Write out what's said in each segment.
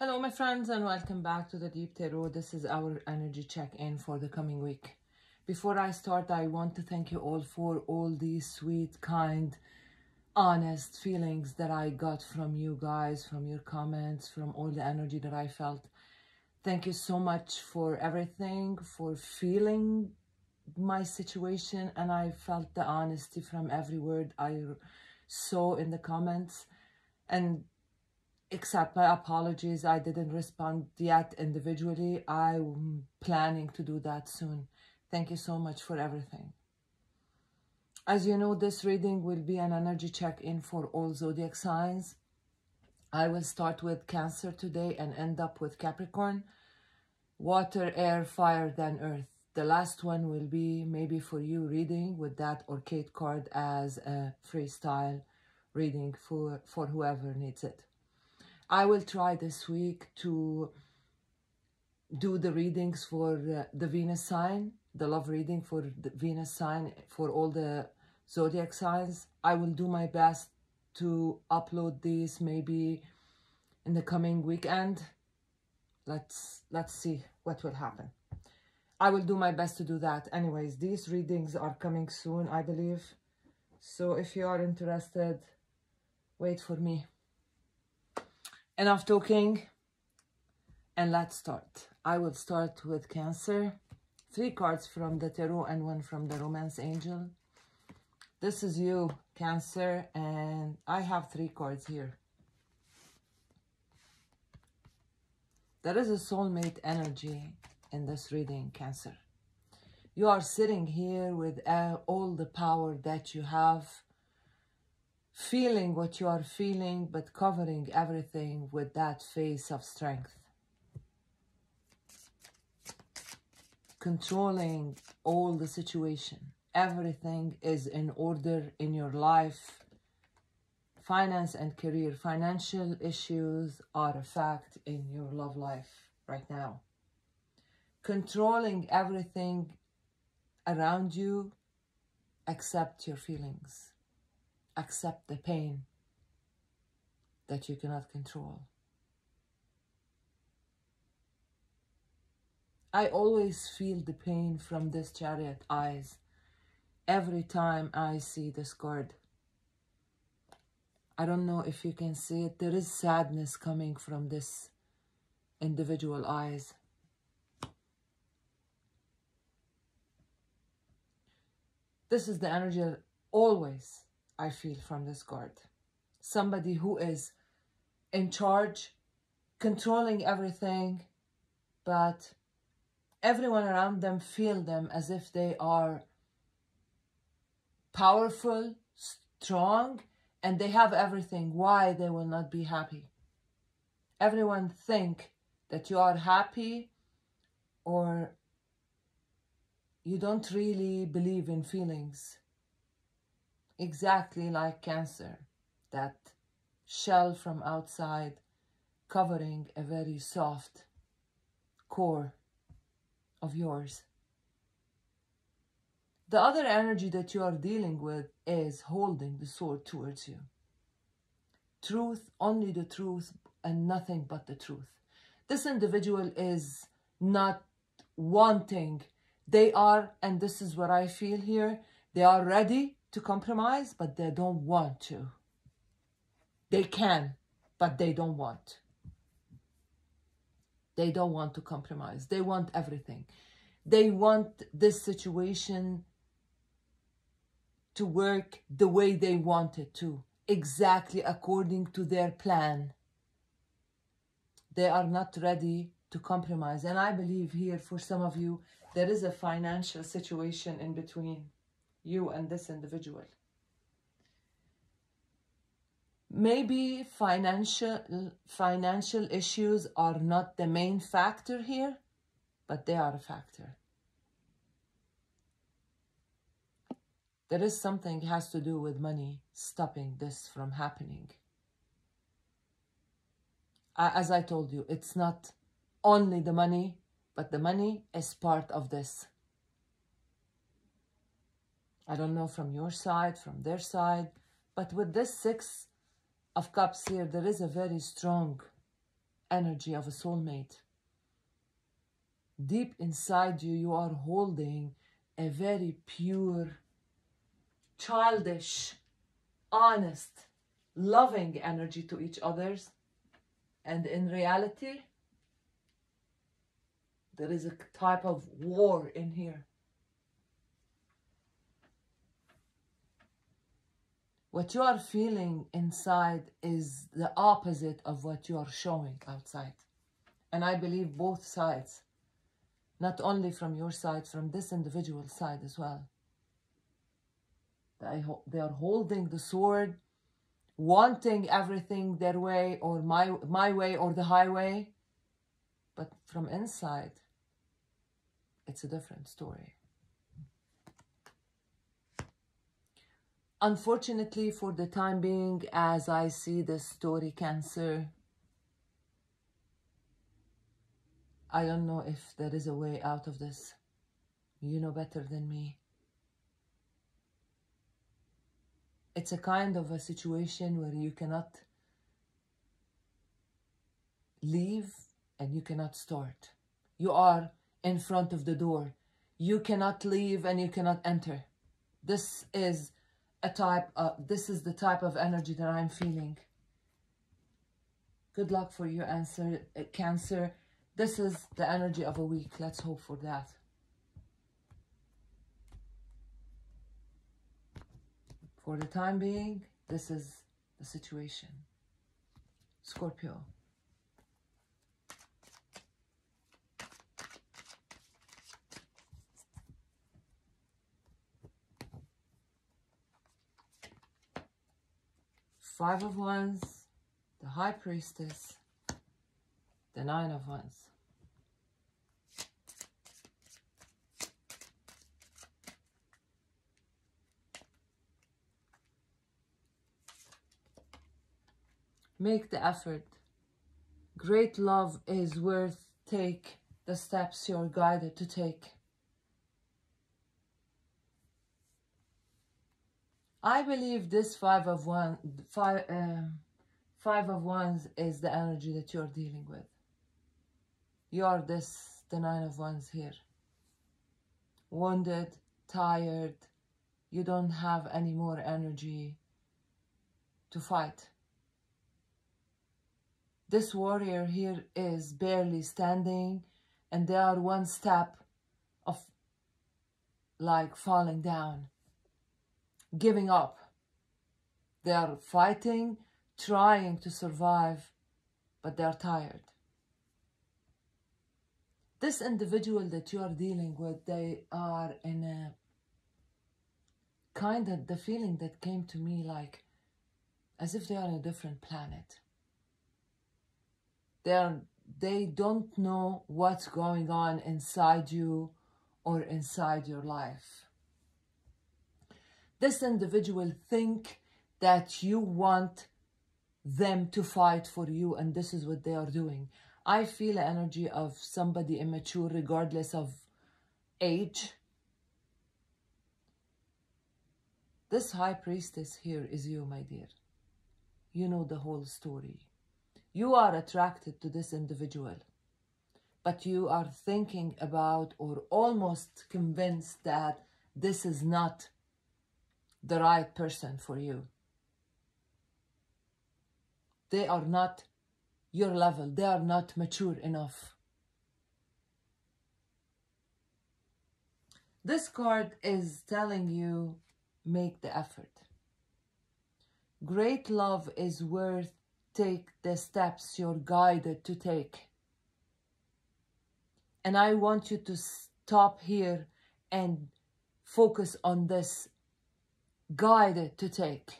Hello, my friends, and welcome back to the Deep Tarot. This is our energy check-in for the coming week. Before I start, I want to thank you all for all these sweet, kind, honest feelings that I got from you guys, from your comments, from all the energy that I felt. Thank you so much for everything, for feeling my situation, and I felt the honesty from every word I saw in the comments. And accept my apologies. I didn't respond yet individually. I'm planning to do that soon. Thank you so much for everything. As you know, this reading will be an energy check-in for all zodiac signs. I will start with Cancer today and end up with Capricorn. Water, air, fire, then earth. The last one will be maybe for you reading with that Oracle card as a freestyle reading for, for whoever needs it. I will try this week to do the readings for uh, the Venus sign, the love reading for the Venus sign for all the zodiac signs. I will do my best to upload these maybe in the coming weekend. Let's let's see what will happen. I will do my best to do that. Anyways, these readings are coming soon, I believe. So if you are interested, wait for me. Enough talking and let's start. I will start with Cancer. Three cards from the Tarot and one from the Romance Angel. This is you, Cancer, and I have three cards here. There is a soulmate energy in this reading, Cancer. You are sitting here with uh, all the power that you have feeling what you are feeling, but covering everything with that face of strength. Controlling all the situation. Everything is in order in your life. Finance and career. Financial issues are a fact in your love life right now. Controlling everything around you except your feelings accept the pain that you cannot control. I always feel the pain from this chariot eyes every time I see this card. I don't know if you can see it. There is sadness coming from this individual eyes. This is the energy always I feel from this card. Somebody who is in charge, controlling everything, but everyone around them feel them as if they are powerful, strong, and they have everything. Why they will not be happy? Everyone think that you are happy or you don't really believe in feelings exactly like cancer, that shell from outside covering a very soft core of yours. The other energy that you are dealing with is holding the sword towards you. Truth, only the truth, and nothing but the truth. This individual is not wanting. They are, and this is what I feel here, they are ready to compromise, but they don't want to. They can, but they don't want. They don't want to compromise. They want everything. They want this situation to work the way they want it to, exactly according to their plan. They are not ready to compromise. And I believe here, for some of you, there is a financial situation in between you and this individual. Maybe financial, financial issues are not the main factor here, but they are a factor. There is something has to do with money stopping this from happening. As I told you, it's not only the money, but the money is part of this. I don't know from your side, from their side, but with this Six of Cups here, there is a very strong energy of a soulmate. Deep inside you, you are holding a very pure, childish, honest, loving energy to each other's. And in reality, there is a type of war in here. What you are feeling inside is the opposite of what you are showing outside. And I believe both sides, not only from your side, from this individual side as well. They are holding the sword, wanting everything their way or my, my way or the highway. But from inside, it's a different story. Unfortunately, for the time being, as I see the story cancer, I don't know if there is a way out of this. You know better than me. It's a kind of a situation where you cannot leave and you cannot start. You are in front of the door. You cannot leave and you cannot enter. This is a type of, this is the type of energy that I'm feeling. Good luck for your answer, uh, Cancer. This is the energy of a week. Let's hope for that. For the time being, this is the situation. Scorpio. Five of Wands, the High Priestess, the Nine of Wands. Make the effort. Great love is worth take the steps you're guided to take. I believe this five of one, five, um, five of wands is the energy that you're dealing with. You are this, the nine of wands here. Wounded, tired, you don't have any more energy to fight. This warrior here is barely standing and they are one step of like falling down giving up. They are fighting, trying to survive, but they are tired. This individual that you are dealing with, they are in a kind of the feeling that came to me like as if they are on a different planet. They are they don't know what's going on inside you or inside your life this individual think that you want them to fight for you and this is what they are doing. I feel the energy of somebody immature regardless of age. This high priestess here is you, my dear. You know the whole story. You are attracted to this individual, but you are thinking about or almost convinced that this is not the right person for you. They are not your level. They are not mature enough. This card is telling you make the effort. Great love is worth take the steps you're guided to take. And I want you to stop here and focus on this guided to take.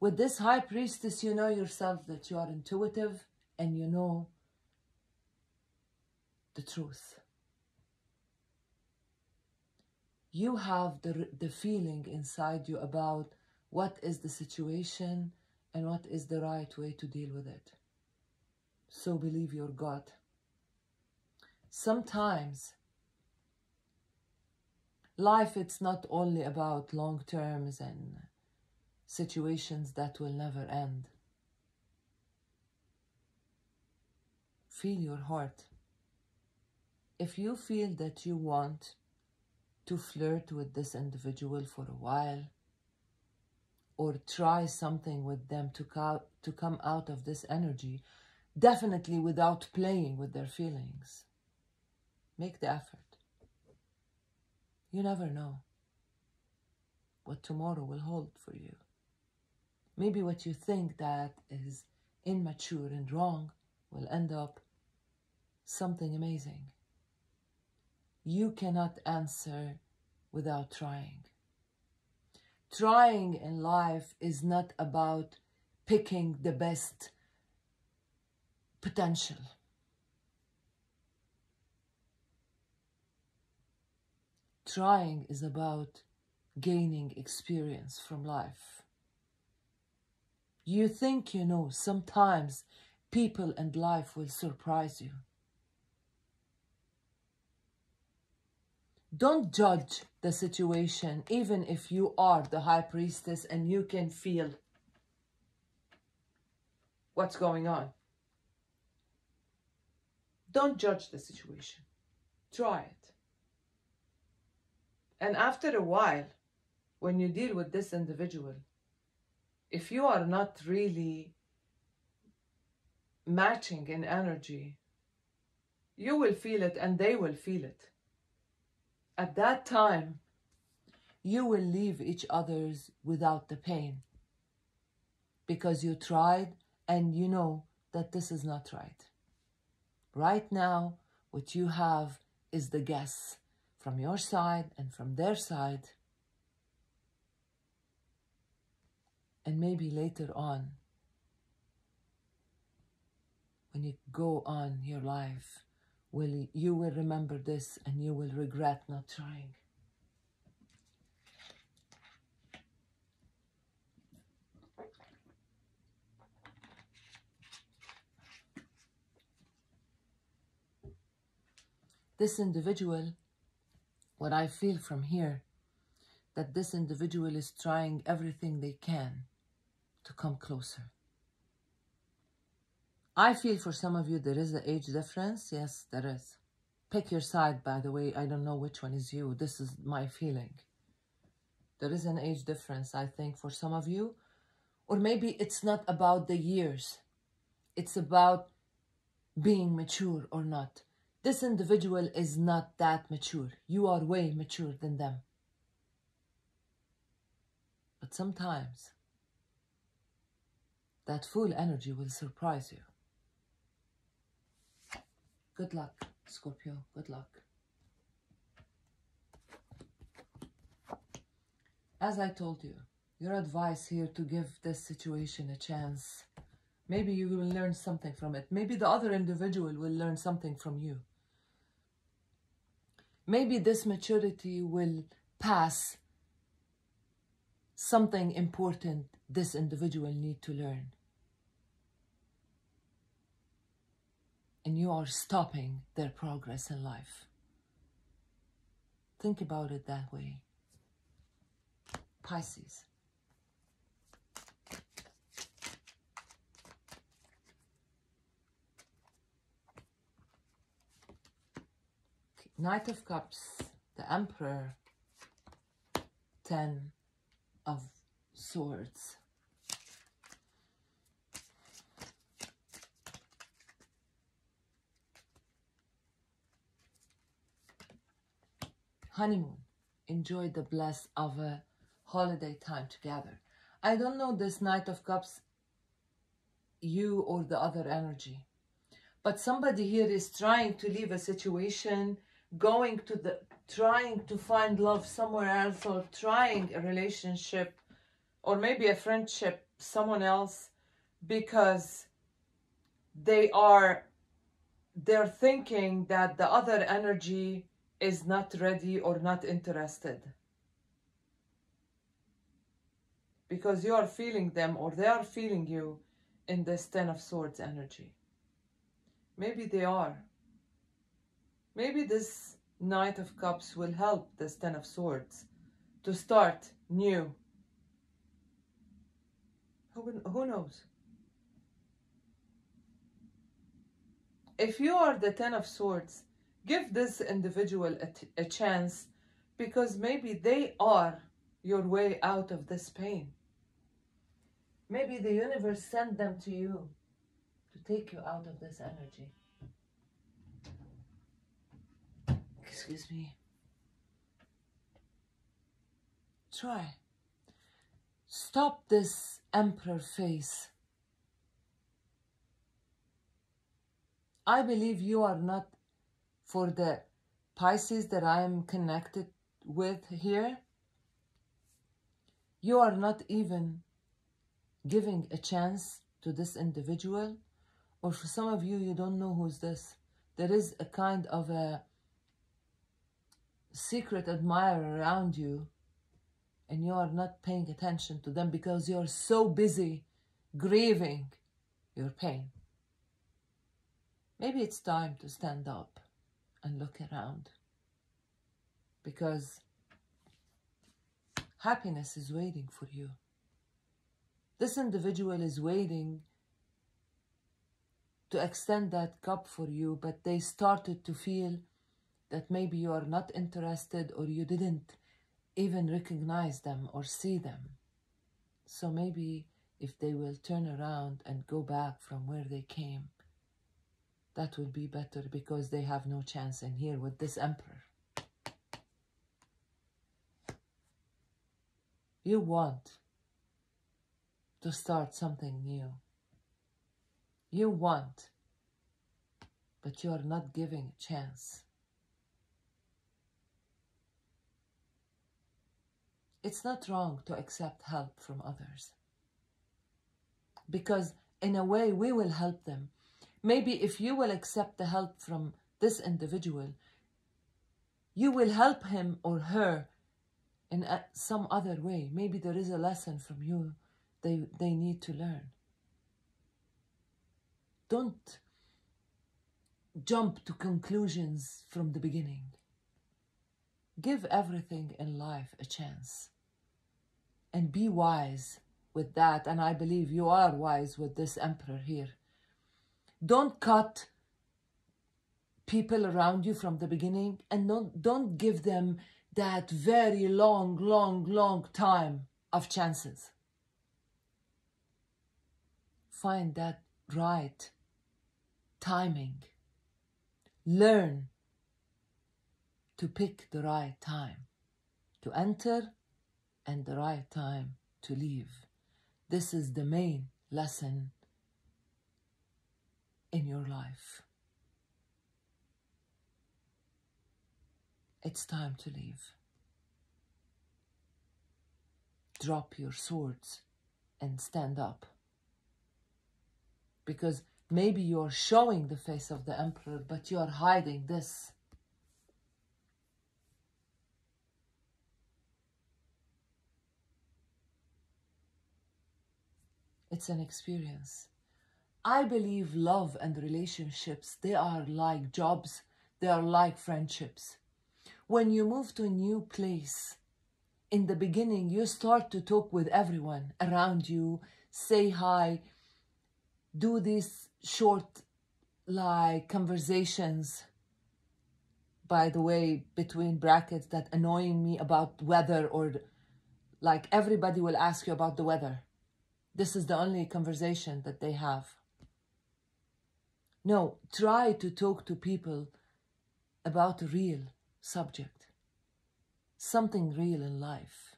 With this high priestess, you know yourself that you are intuitive and you know the truth. You have the, the feeling inside you about what is the situation and what is the right way to deal with it. So believe your God. Sometimes life it's not only about long terms and situations that will never end feel your heart. If you feel that you want to flirt with this individual for a while, or try something with them to, to come out of this energy, definitely without playing with their feelings. Make the effort. You never know what tomorrow will hold for you. Maybe what you think that is immature and wrong will end up something amazing. You cannot answer without trying. Trying in life is not about picking the best potential. Trying is about gaining experience from life. You think you know, sometimes people and life will surprise you. Don't judge the situation, even if you are the high priestess and you can feel what's going on. Don't judge the situation. Try it. And after a while, when you deal with this individual, if you are not really matching in energy, you will feel it and they will feel it. At that time, you will leave each other's without the pain because you tried and you know that this is not right. Right now, what you have is the guess from your side and from their side. And maybe later on, when you go on your life, will you will remember this and you will regret not trying. This individual, what I feel from here, that this individual is trying everything they can to come closer. I feel for some of you there is an age difference. Yes, there is. Pick your side, by the way. I don't know which one is you. This is my feeling. There is an age difference, I think, for some of you. Or maybe it's not about the years. It's about being mature or not. This individual is not that mature. You are way mature than them. But sometimes that full energy will surprise you. Good luck, Scorpio. Good luck. As I told you, your advice here to give this situation a chance. Maybe you will learn something from it. Maybe the other individual will learn something from you. Maybe this maturity will pass something important this individual need to learn. and you are stopping their progress in life. Think about it that way. Pisces. Knight of Cups, the Emperor, Ten of Swords. honeymoon. Enjoy the bliss of a holiday time together. I don't know this Knight of Cups, you or the other energy. But somebody here is trying to leave a situation, going to the, trying to find love somewhere else or trying a relationship or maybe a friendship, someone else, because they are, they're thinking that the other energy is not ready or not interested. Because you are feeling them or they are feeling you in this Ten of Swords energy. Maybe they are. Maybe this Knight of Cups will help this Ten of Swords to start new. Who, who knows? if you are the Ten of Swords, give this individual a, a chance because maybe they are your way out of this pain. Maybe the universe sent them to you to take you out of this energy. Excuse me. Try. Stop this emperor face. I believe you are not for the Pisces that I am connected with here. You are not even giving a chance to this individual or for some of you you don't know who's this there is a kind of a secret admirer around you and you are not paying attention to them because you're so busy grieving your pain. Maybe it's time to stand up and look around because happiness is waiting for you. This individual is waiting to extend that cup for you, but they started to feel that maybe you are not interested or you didn't even recognize them or see them. So maybe if they will turn around and go back from where they came, that will be better because they have no chance in here with this emperor. You want to start something new. You want, but you are not giving a chance. It's not wrong to accept help from others. Because in a way, we will help them. Maybe if you will accept the help from this individual, you will help him or her in some other way. Maybe there is a lesson from you they, they need to learn. Don't jump to conclusions from the beginning. Give everything in life a chance and be wise with that. And I believe you are wise with this emperor here. Don't cut people around you from the beginning and don't, don't give them that very long, long, long time of chances find that right timing. Learn to pick the right time to enter and the right time to leave. This is the main lesson in your life. It's time to leave. Drop your swords and stand up because maybe you're showing the face of the emperor, but you are hiding this. It's an experience. I believe love and relationships, they are like jobs, they are like friendships. When you move to a new place, in the beginning, you start to talk with everyone around you, say hi, do these short like conversations by the way between brackets that annoying me about weather or like everybody will ask you about the weather this is the only conversation that they have no try to talk to people about a real subject something real in life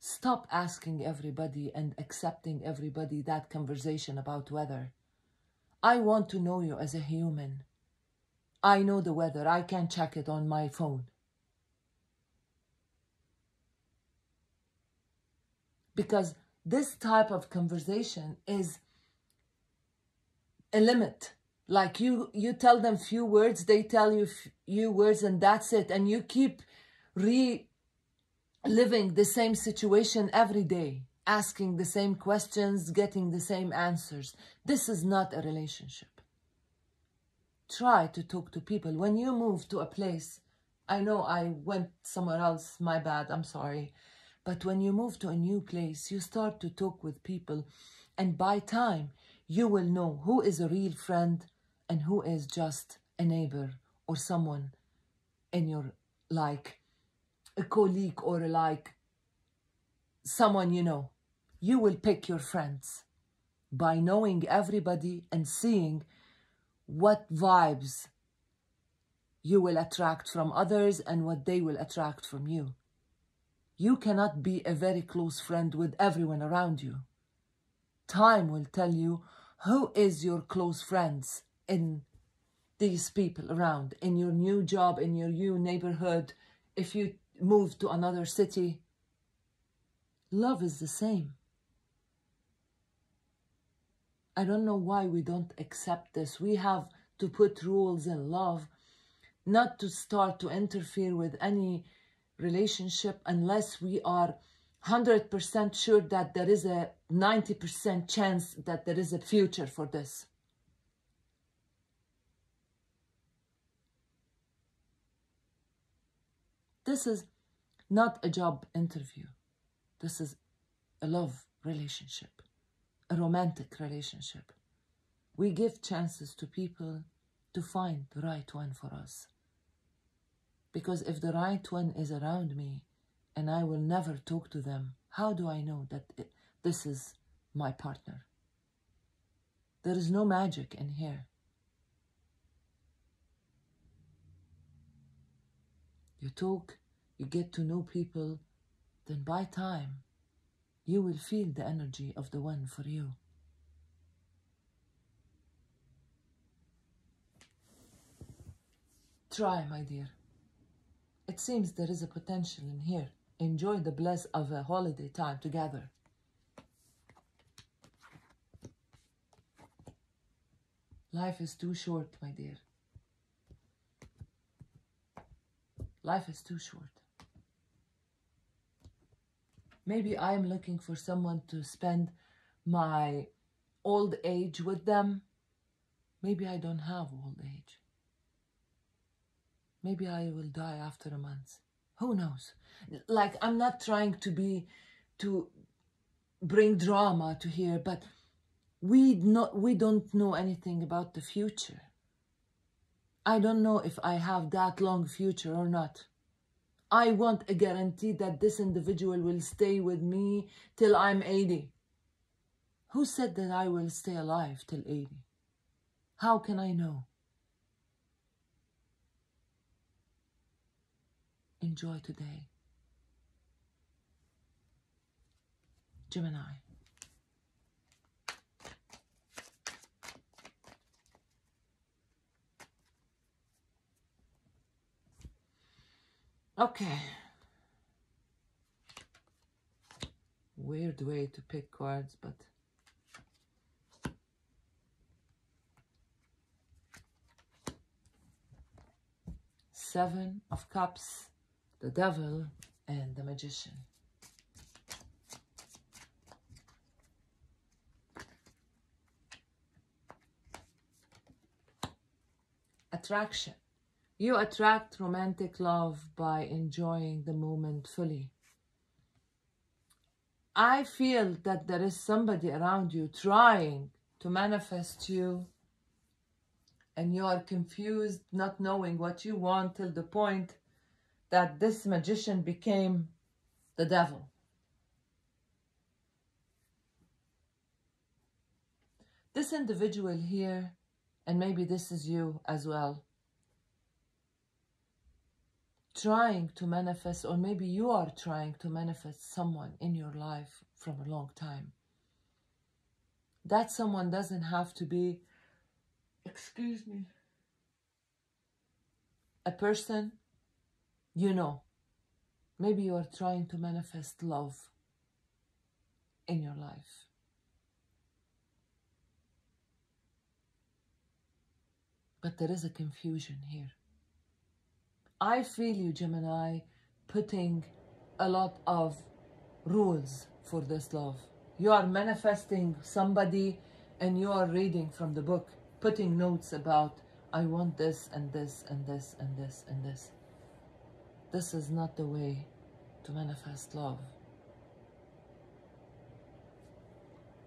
Stop asking everybody and accepting everybody that conversation about weather. I want to know you as a human. I know the weather. I can check it on my phone. Because this type of conversation is a limit. Like you, you tell them few words, they tell you few words and that's it. And you keep re living the same situation every day, asking the same questions, getting the same answers. This is not a relationship. Try to talk to people. When you move to a place, I know I went somewhere else, my bad, I'm sorry. But when you move to a new place, you start to talk with people. And by time, you will know who is a real friend and who is just a neighbor or someone in your like a colleague or like someone you know. You will pick your friends by knowing everybody and seeing what vibes you will attract from others and what they will attract from you. You cannot be a very close friend with everyone around you. Time will tell you who is your close friends in these people around, in your new job, in your new neighborhood, if you move to another city. Love is the same. I don't know why we don't accept this. We have to put rules in love, not to start to interfere with any relationship unless we are 100% sure that there is a 90% chance that there is a future for this. This is not a job interview. This is a love relationship a romantic relationship. We give chances to people to find the right one for us. Because if the right one is around me and I will never talk to them, how do I know that it, this is my partner? There is no magic in here. You talk, you get to know people, then by time, you will feel the energy of the one for you. Try, my dear. It seems there is a potential in here. Enjoy the bliss of a holiday time together. Life is too short, my dear. Life is too short. Maybe I'm looking for someone to spend my old age with them. Maybe I don't have old age. Maybe I will die after a month. Who knows? Like, I'm not trying to be, to bring drama to here, but we, not, we don't know anything about the future. I don't know if I have that long future or not. I want a guarantee that this individual will stay with me till I'm 80. Who said that I will stay alive till 80? How can I know? Enjoy today. Gemini. Okay. Weird way to pick cards, but Seven of Cups, the Devil, and the Magician. Attraction. You attract romantic love by enjoying the moment fully. I feel that there is somebody around you trying to manifest you and you are confused, not knowing what you want till the point that this magician became the devil. This individual here, and maybe this is you as well, trying to manifest, or maybe you are trying to manifest someone in your life from a long time. That someone doesn't have to be, excuse me, a person you know. Maybe you are trying to manifest love in your life. But there is a confusion here. I feel you, Gemini, putting a lot of rules for this love. You are manifesting somebody and you are reading from the book, putting notes about, I want this and this and this and this and this. This is not the way to manifest love.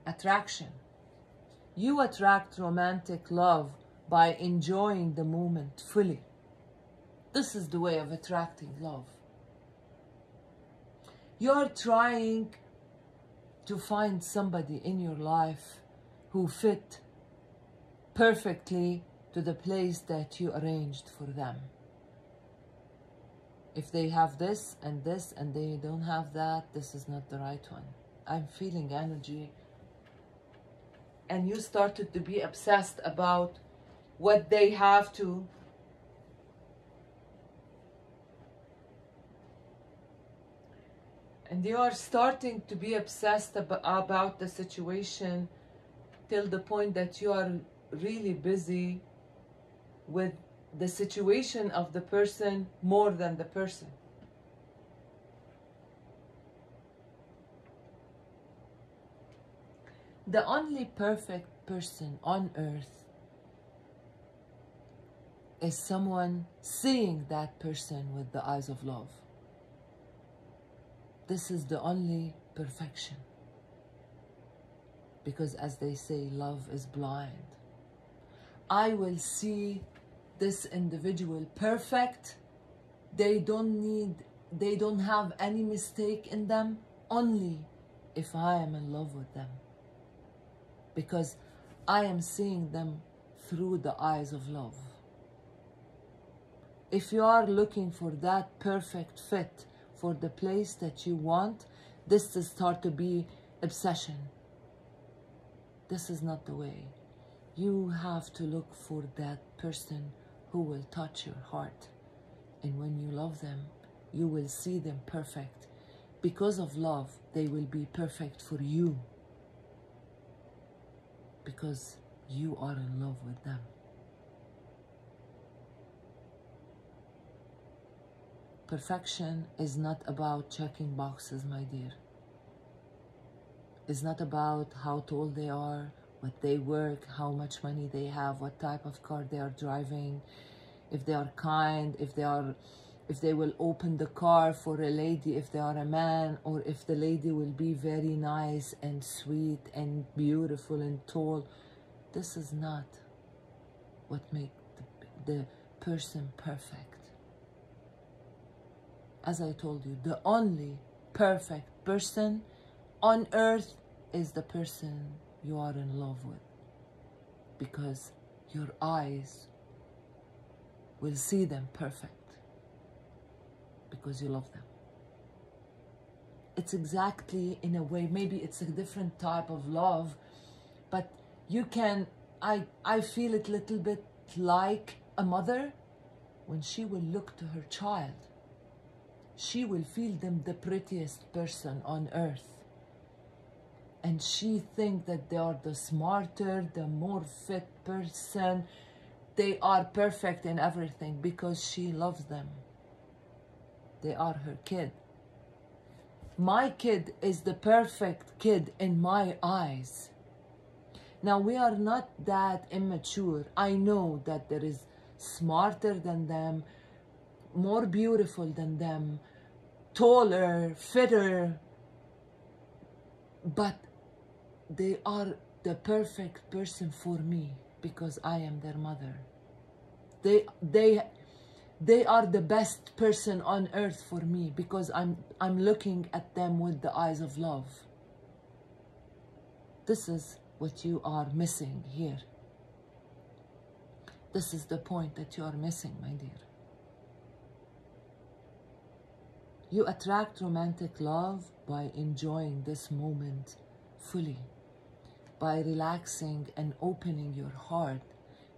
Attraction. You attract romantic love by enjoying the moment fully. This is the way of attracting love. You're trying to find somebody in your life who fit perfectly to the place that you arranged for them. If they have this and this and they don't have that, this is not the right one. I'm feeling energy. And you started to be obsessed about what they have to and you are starting to be obsessed ab about the situation till the point that you are really busy with the situation of the person more than the person. The only perfect person on earth is someone seeing that person with the eyes of love. This is the only perfection. Because as they say, love is blind. I will see this individual perfect. They don't need, they don't have any mistake in them only if I am in love with them. Because I am seeing them through the eyes of love. If you are looking for that perfect fit for the place that you want, this will start to be obsession. This is not the way. You have to look for that person who will touch your heart. And when you love them, you will see them perfect. Because of love, they will be perfect for you. Because you are in love with them. Perfection is not about checking boxes, my dear. It's not about how tall they are, what they work, how much money they have, what type of car they are driving, if they are kind, if they are if they will open the car for a lady if they are a man or if the lady will be very nice and sweet and beautiful and tall. This is not what makes the, the person perfect. As i told you the only perfect person on earth is the person you are in love with because your eyes will see them perfect because you love them. It's exactly in a way, maybe it's a different type of love, but you can, I, I feel it a little bit like a mother when she will look to her child. She will feel them the prettiest person on earth and she think that they are the smarter, the more fit person. They are perfect in everything because she loves them. They are her kid. My kid is the perfect kid in my eyes. Now we are not that immature. I know that there is smarter than them, more beautiful than them, taller, fitter, but they are the perfect person for me because I am their mother. They, they, they are the best person on earth for me because I'm, I'm looking at them with the eyes of love. This is what you are missing here. This is the point that you are missing, my dear. You attract romantic love by enjoying this moment fully by relaxing and opening your heart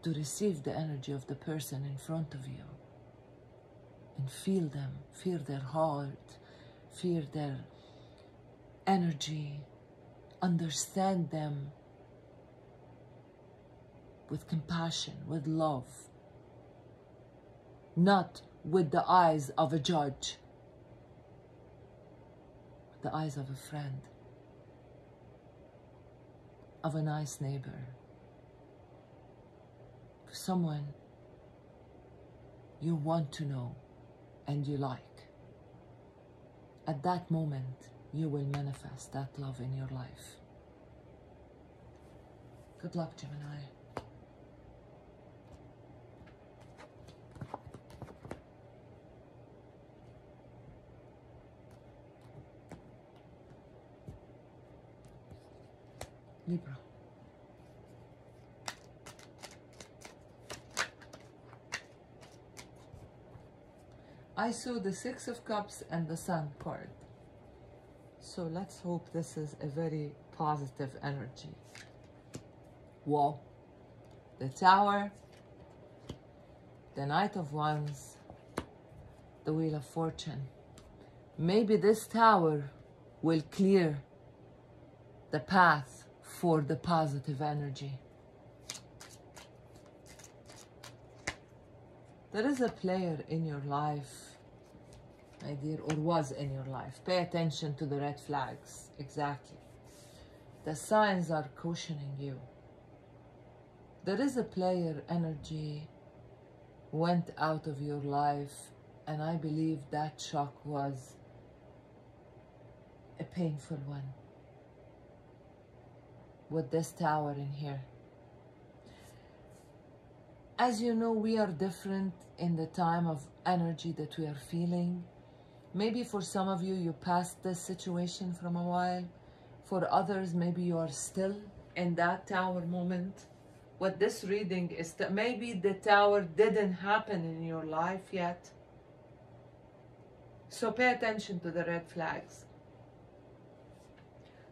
to receive the energy of the person in front of you. And feel them, feel their heart, feel their energy, understand them with compassion, with love, not with the eyes of a judge, the eyes of a friend of a nice neighbor, someone you want to know and you like. At that moment, you will manifest that love in your life. Good luck, Gemini. Libra. I saw the Six of Cups and the Sun card. So let's hope this is a very positive energy. Whoa. The Tower, the Knight of Wands, the Wheel of Fortune. Maybe this tower will clear the path for the positive energy. There is a player in your life, my dear, or was in your life. Pay attention to the red flags. Exactly. The signs are cautioning you. There is a player energy went out of your life, and I believe that shock was a painful one with this tower in here. As you know, we are different in the time of energy that we are feeling. Maybe for some of you, you passed this situation from a while. For others, maybe you are still in that tower moment. What this reading is that maybe the tower didn't happen in your life yet. So pay attention to the red flags.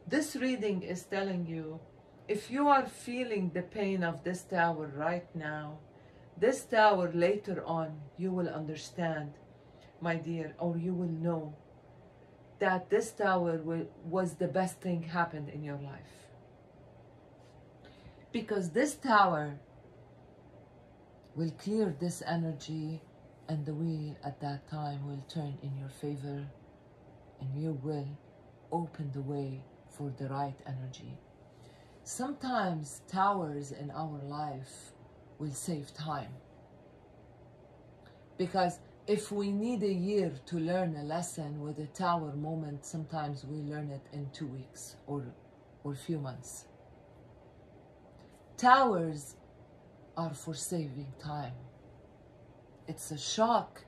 This reading is telling you if you are feeling the pain of this tower right now, this tower later on, you will understand, my dear, or you will know that this tower will, was the best thing happened in your life. Because this tower will clear this energy and the wheel at that time will turn in your favor and you will open the way for the right energy. Sometimes towers in our life will save time. Because if we need a year to learn a lesson with a tower moment, sometimes we learn it in two weeks or, or few months. Towers are for saving time. It's a shock.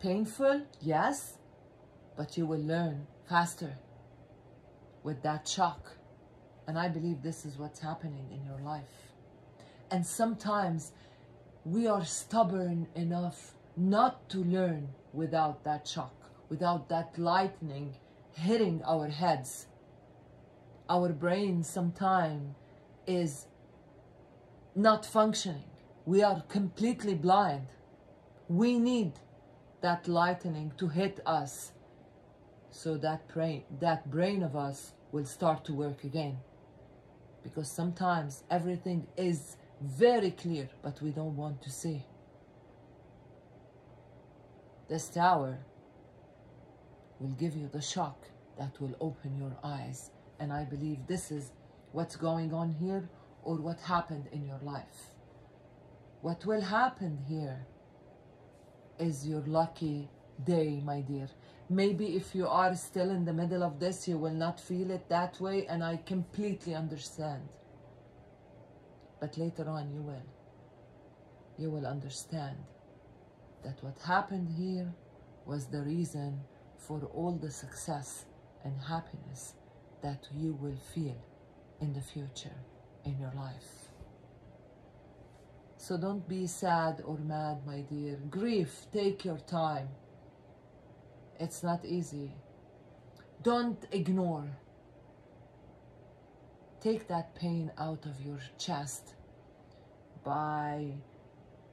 Painful, yes, but you will learn faster with that shock. And I believe this is what's happening in your life. And sometimes we are stubborn enough not to learn without that shock, without that lightning hitting our heads. Our brain sometimes is not functioning. We are completely blind. We need that lightning to hit us so that brain, that brain of us will start to work again. Because sometimes everything is very clear, but we don't want to see. This tower will give you the shock that will open your eyes. And I believe this is what's going on here or what happened in your life. What will happen here is your lucky day, my dear. Maybe if you are still in the middle of this, you will not feel it that way, and I completely understand. But later on, you will. You will understand that what happened here was the reason for all the success and happiness that you will feel in the future in your life. So don't be sad or mad, my dear. Grief, take your time. It's not easy. Don't ignore. Take that pain out of your chest by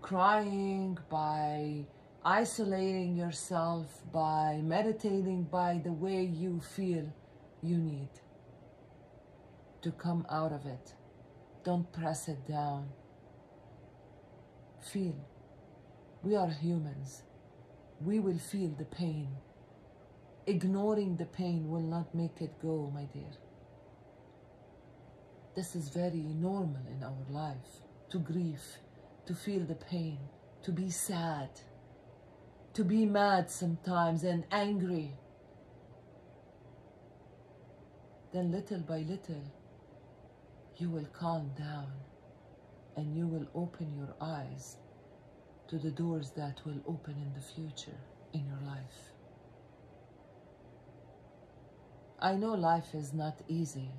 crying, by isolating yourself, by meditating, by the way you feel you need to come out of it. Don't press it down. Feel. We are humans. We will feel the pain ignoring the pain will not make it go, my dear. This is very normal in our life to grieve, to feel the pain, to be sad, to be mad sometimes and angry. Then little by little, you will calm down and you will open your eyes to the doors that will open in the future in your life. I know life is not easy,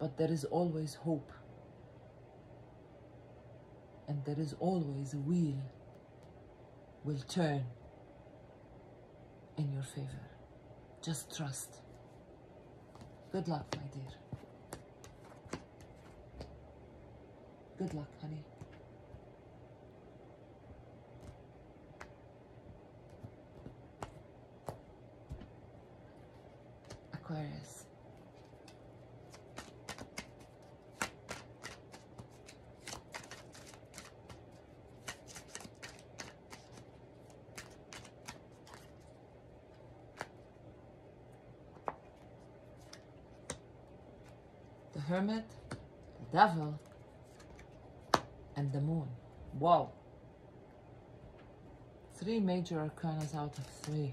but there is always hope. And there is always a wheel will turn in your favor. Just trust. Good luck, my dear. Good luck, honey. Aquarius. The Hermit, the Devil, and the Moon. Wow. Three major arcanas out of three.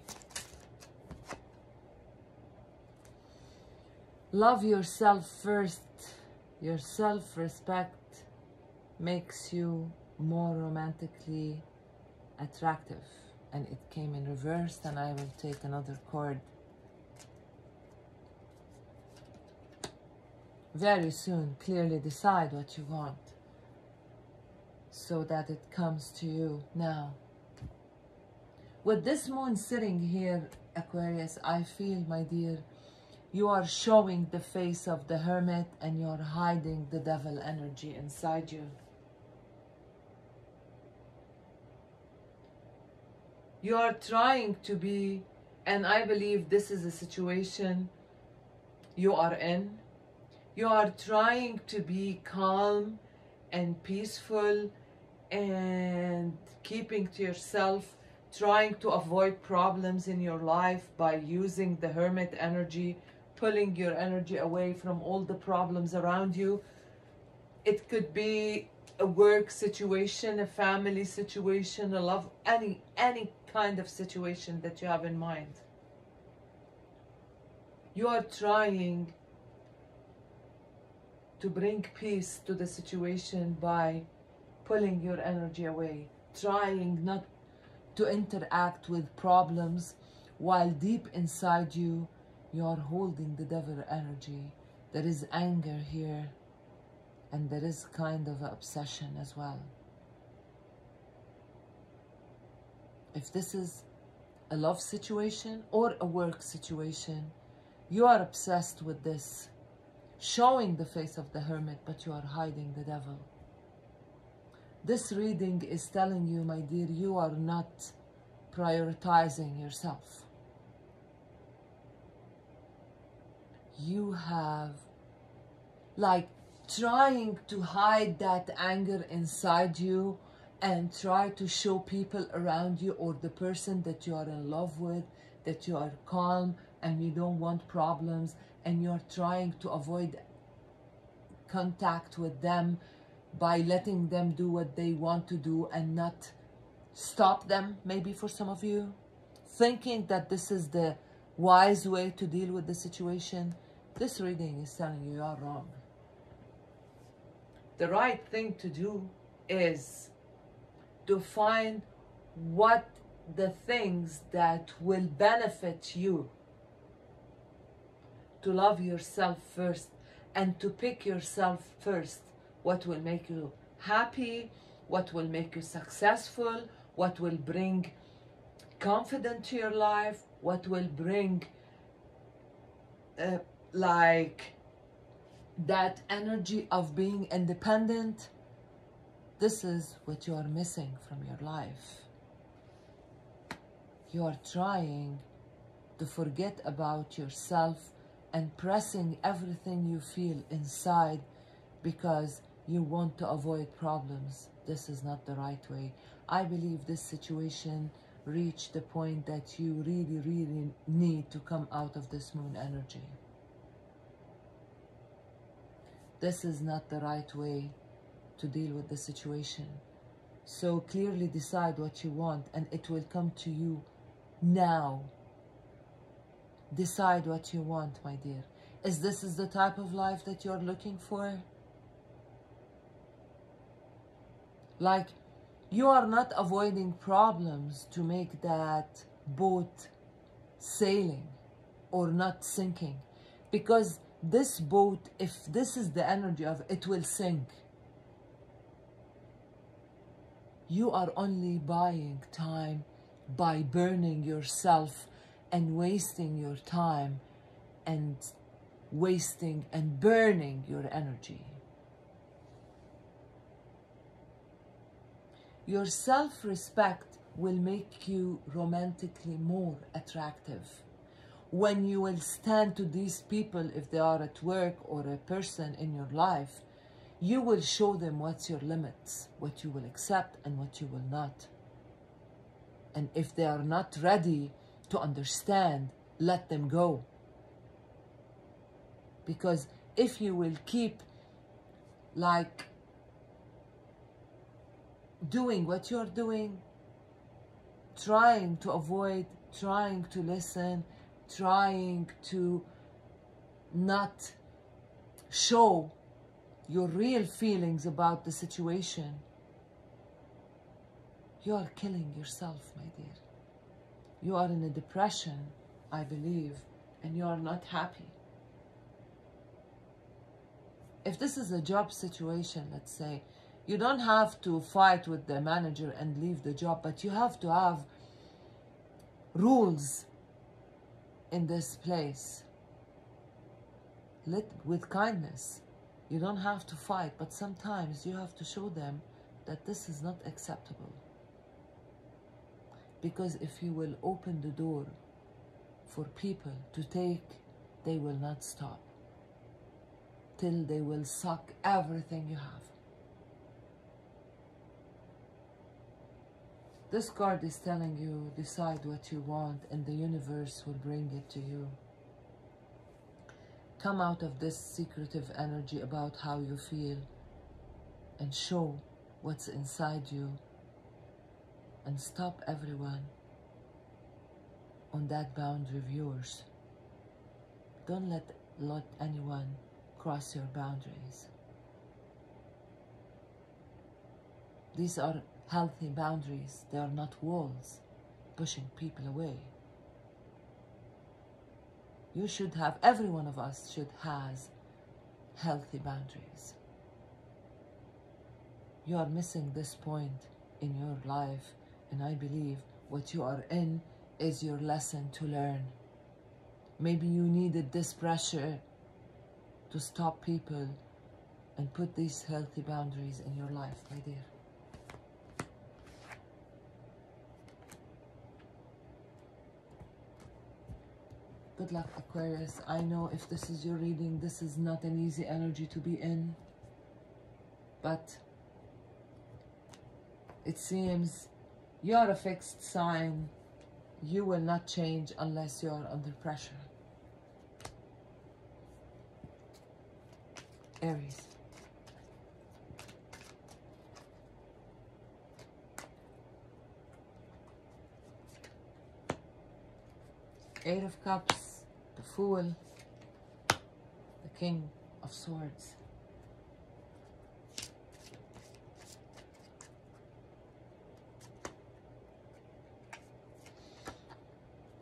Love yourself first. Your self respect makes you more romantically attractive. And it came in reverse, and I will take another chord Very soon, clearly decide what you want so that it comes to you now. With this moon sitting here, Aquarius, I feel, my dear, you are showing the face of the hermit and you're hiding the devil energy inside you. You are trying to be, and I believe this is a situation you are in. You are trying to be calm and peaceful and keeping to yourself, trying to avoid problems in your life by using the hermit energy pulling your energy away from all the problems around you. It could be a work situation, a family situation, a love, any, any kind of situation that you have in mind. You are trying to bring peace to the situation by pulling your energy away, trying not to interact with problems while deep inside you you are holding the devil energy. There is anger here, and there is kind of obsession as well. If this is a love situation or a work situation, you are obsessed with this, showing the face of the hermit, but you are hiding the devil. This reading is telling you, my dear, you are not prioritizing yourself. You have like trying to hide that anger inside you and try to show people around you or the person that you are in love with that you are calm and you don't want problems and you're trying to avoid contact with them by letting them do what they want to do and not stop them maybe for some of you? Thinking that this is the wise way to deal with the situation this reading is telling you you are wrong. The right thing to do is to find what the things that will benefit you. To love yourself first and to pick yourself first. What will make you happy, what will make you successful, what will bring confidence to your life, what will bring uh, like that energy of being independent, this is what you are missing from your life. You are trying to forget about yourself and pressing everything you feel inside because you want to avoid problems. This is not the right way. I believe this situation reached the point that you really, really need to come out of this moon energy this is not the right way to deal with the situation. So clearly decide what you want and it will come to you now. Decide what you want, my dear. Is this is the type of life that you're looking for? Like, you are not avoiding problems to make that boat sailing or not sinking because this boat, if this is the energy of it will sink. You are only buying time by burning yourself and wasting your time and wasting and burning your energy. Your self respect will make you romantically more attractive. When you will stand to these people, if they are at work or a person in your life, you will show them what's your limits, what you will accept and what you will not. And if they are not ready to understand, let them go. Because if you will keep like doing what you're doing, trying to avoid, trying to listen, trying to not show your real feelings about the situation, you are killing yourself, my dear. You are in a depression, I believe, and you are not happy. If this is a job situation, let's say, you don't have to fight with the manager and leave the job, but you have to have rules in this place. Let, with kindness. You don't have to fight, but sometimes you have to show them that this is not acceptable. Because if you will open the door for people to take, they will not stop till they will suck everything you have. This card is telling you decide what you want and the universe will bring it to you. Come out of this secretive energy about how you feel and show what's inside you and stop everyone on that boundary of yours. Don't let, let anyone cross your boundaries. These are healthy boundaries. They are not walls pushing people away. You should have, every one of us should has healthy boundaries. You are missing this point in your life and I believe what you are in is your lesson to learn. Maybe you needed this pressure to stop people and put these healthy boundaries in your life, my dear. Good luck, Aquarius. I know if this is your reading, this is not an easy energy to be in. But it seems you're a fixed sign. You will not change unless you're under pressure. Aries. Eight of Cups the Fool, the King of Swords.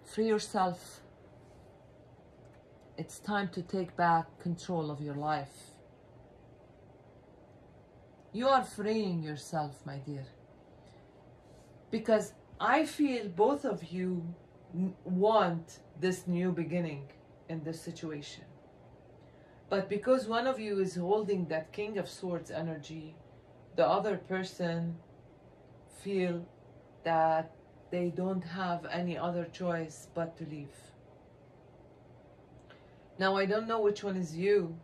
Free yourself. It's time to take back control of your life. You are freeing yourself, my dear. Because I feel both of you want this new beginning in this situation. But because one of you is holding that King of Swords energy, the other person feel that they don't have any other choice but to leave. Now I don't know which one is you,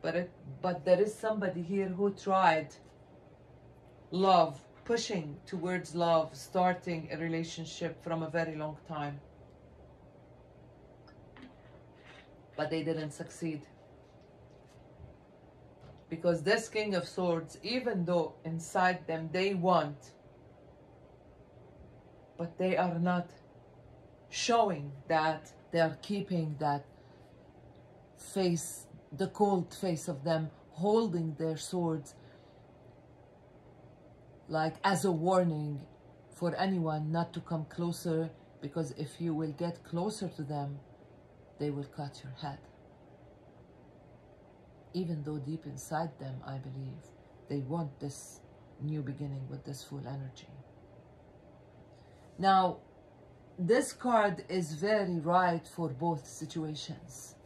but it, but there is somebody here who tried love, pushing towards love, starting a relationship from a very long time. but they didn't succeed. Because this King of Swords, even though inside them they want, but they are not showing that they are keeping that face, the cold face of them, holding their swords like as a warning for anyone not to come closer because if you will get closer to them they will cut your head. even though deep inside them, I believe, they want this new beginning with this full energy. Now, this card is very right for both situations.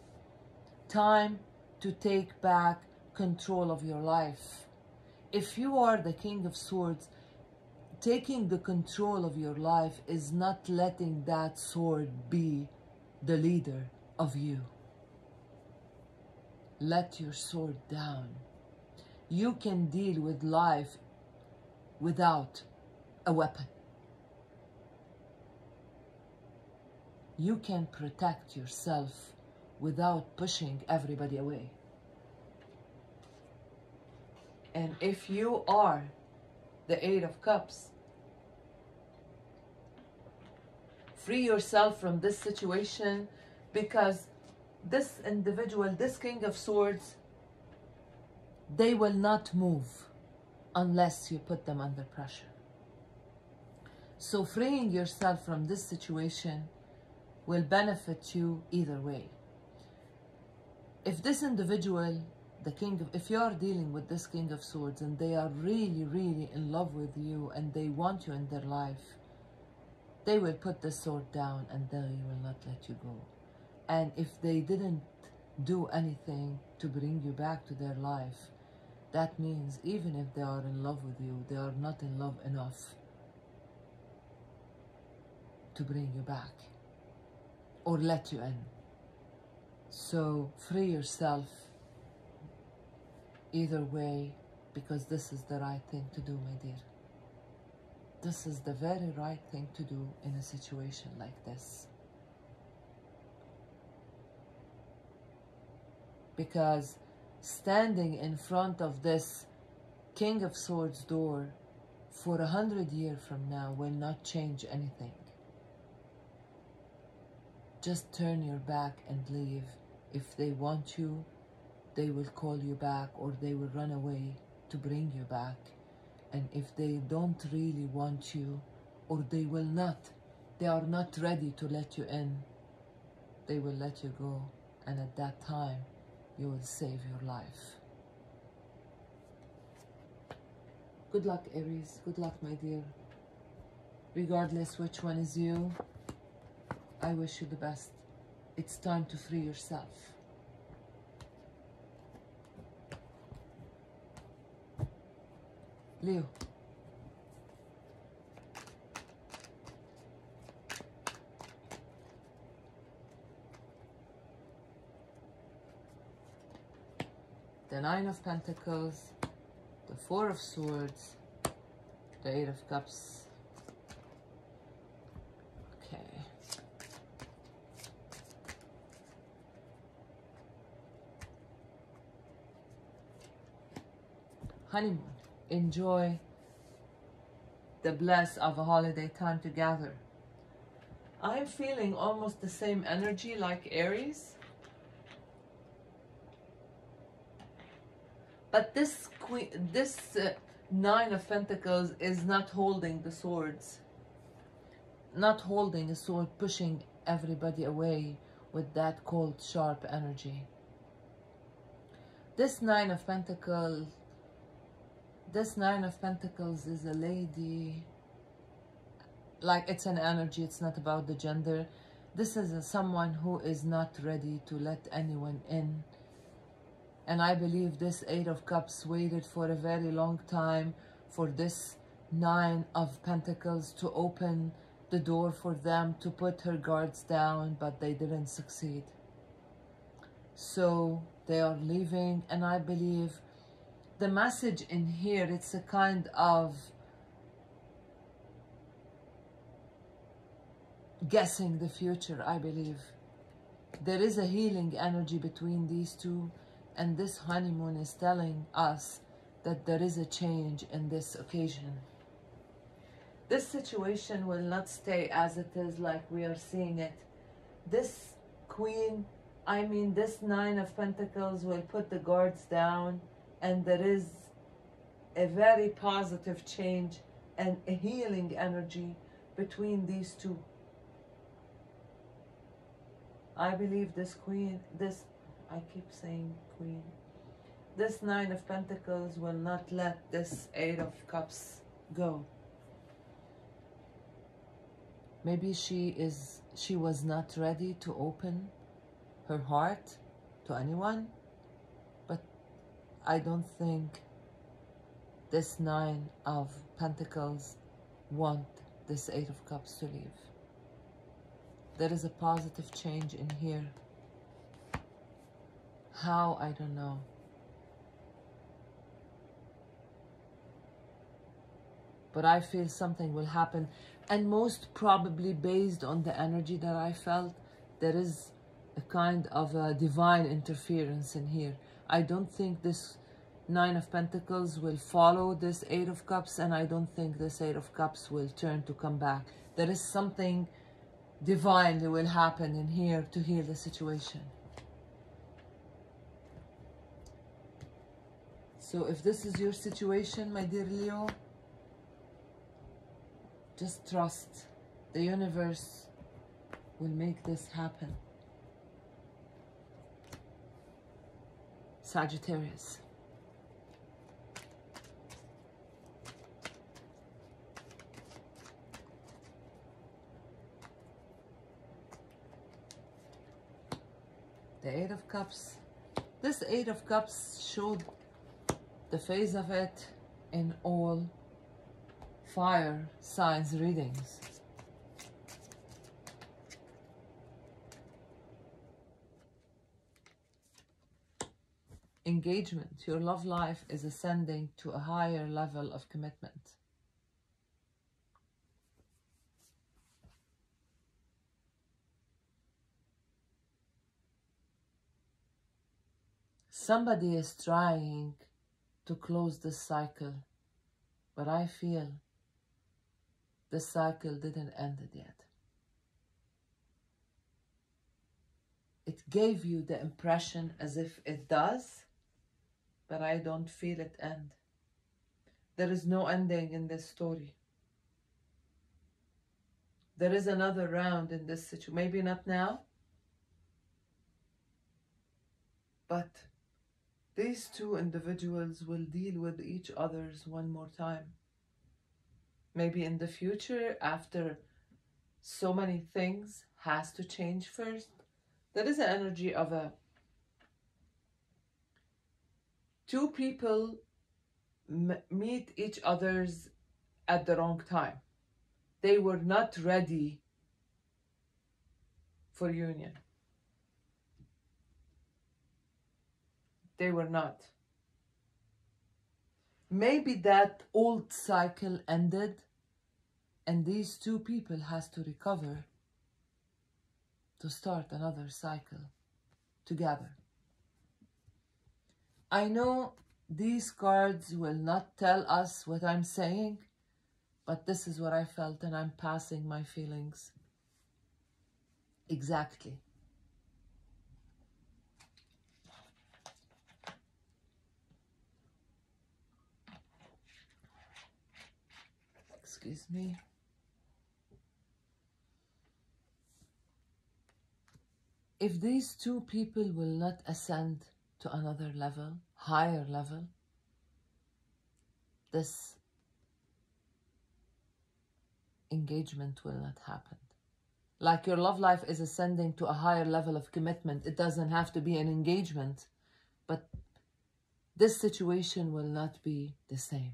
Time to take back control of your life. If you are the King of Swords, taking the control of your life is not letting that sword be the leader of you. Let your sword down. You can deal with life without a weapon. You can protect yourself without pushing everybody away. And if you are the Eight of Cups, free yourself from this situation because this individual, this King of Swords, they will not move unless you put them under pressure. So freeing yourself from this situation will benefit you either way. If this individual, the king of, if you're dealing with this king of swords and they are really, really in love with you and they want you in their life, they will put the sword down and they will not let you go. And if they didn't do anything to bring you back to their life, that means even if they are in love with you, they are not in love enough to bring you back or let you in. So free yourself either way because this is the right thing to do, my dear. This is the very right thing to do in a situation like this. Because standing in front of this King of Swords door for a hundred years from now will not change anything. Just turn your back and leave. If they want you, they will call you back or they will run away to bring you back. And if they don't really want you, or they will not, they are not ready to let you in, they will let you go. And at that time, you will save your life. Good luck, Aries. Good luck, my dear. Regardless which one is you, I wish you the best. It's time to free yourself. Leo. The Nine of Pentacles, the Four of Swords, the Eight of Cups, Okay. honeymoon. Enjoy the bless of a holiday time together. I'm feeling almost the same energy like Aries. But this queen, this uh, nine of pentacles is not holding the swords. Not holding a sword, pushing everybody away with that cold, sharp energy. This nine of pentacles this nine of pentacles is a lady like it's an energy it's not about the gender. This is a, someone who is not ready to let anyone in. And i believe this eight of cups waited for a very long time for this nine of pentacles to open the door for them to put her guards down but they didn't succeed. So they are leaving and i believe the message in here, it's a kind of guessing the future, I believe. There is a healing energy between these two, and this honeymoon is telling us that there is a change in this occasion. This situation will not stay as it is like we are seeing it. This queen, I mean this nine of pentacles will put the guards down and there is a very positive change and a healing energy between these two. I believe this queen, this, I keep saying queen, this Nine of Pentacles will not let this Eight of Cups go. Maybe she is she was not ready to open her heart to anyone, I don't think this Nine of Pentacles want this Eight of Cups to leave. There is a positive change in here. How, I don't know. But I feel something will happen. And most probably based on the energy that I felt, there is a kind of a divine interference in here. I don't think this Nine of Pentacles will follow this Eight of Cups and I don't think this Eight of Cups will turn to come back. There is something divine that will happen in here to heal the situation. So if this is your situation, my dear Leo, just trust the universe will make this happen. Sagittarius. The Eight of Cups. This Eight of Cups showed the phase of it in all fire signs readings. Engagement. Your love life is ascending to a higher level of commitment. Somebody is trying to close this cycle, but I feel the cycle didn't end it yet. It gave you the impression as if it does, but I don't feel it end. There is no ending in this story. There is another round in this situation. Maybe not now, but these two individuals will deal with each other's one more time. Maybe in the future, after so many things has to change first, there is an energy of a two people meet each other's at the wrong time. They were not ready for union. They were not. Maybe that old cycle ended and these two people has to recover to start another cycle together. I know these cards will not tell us what I'm saying, but this is what I felt and I'm passing my feelings exactly. excuse me. If these two people will not ascend to another level, higher level, this engagement will not happen. Like your love life is ascending to a higher level of commitment. It doesn't have to be an engagement, but this situation will not be the same.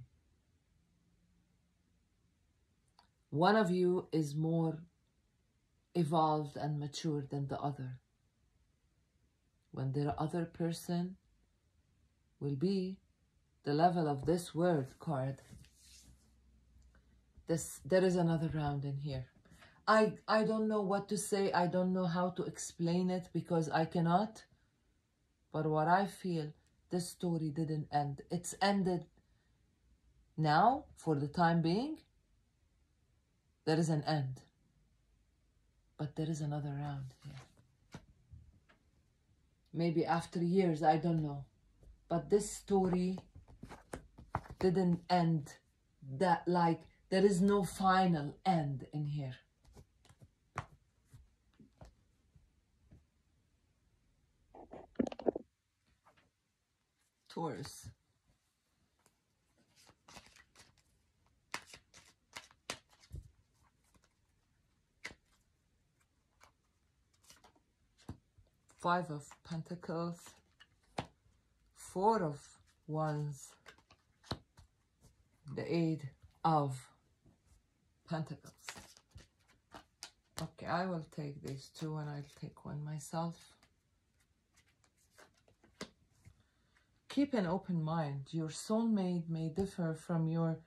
One of you is more evolved and mature than the other. When the other person will be the level of this word card, this there is another round in here. I, I don't know what to say. I don't know how to explain it because I cannot. But what I feel, this story didn't end. It's ended now for the time being there is an end. But there is another round here. Maybe after years, I don't know. But this story didn't end that like there is no final end in here. Taurus. Five of Pentacles, Four of Wands, the Eight of Pentacles. Okay, I will take these two and I'll take one myself. Keep an open mind. Your soulmate may differ from your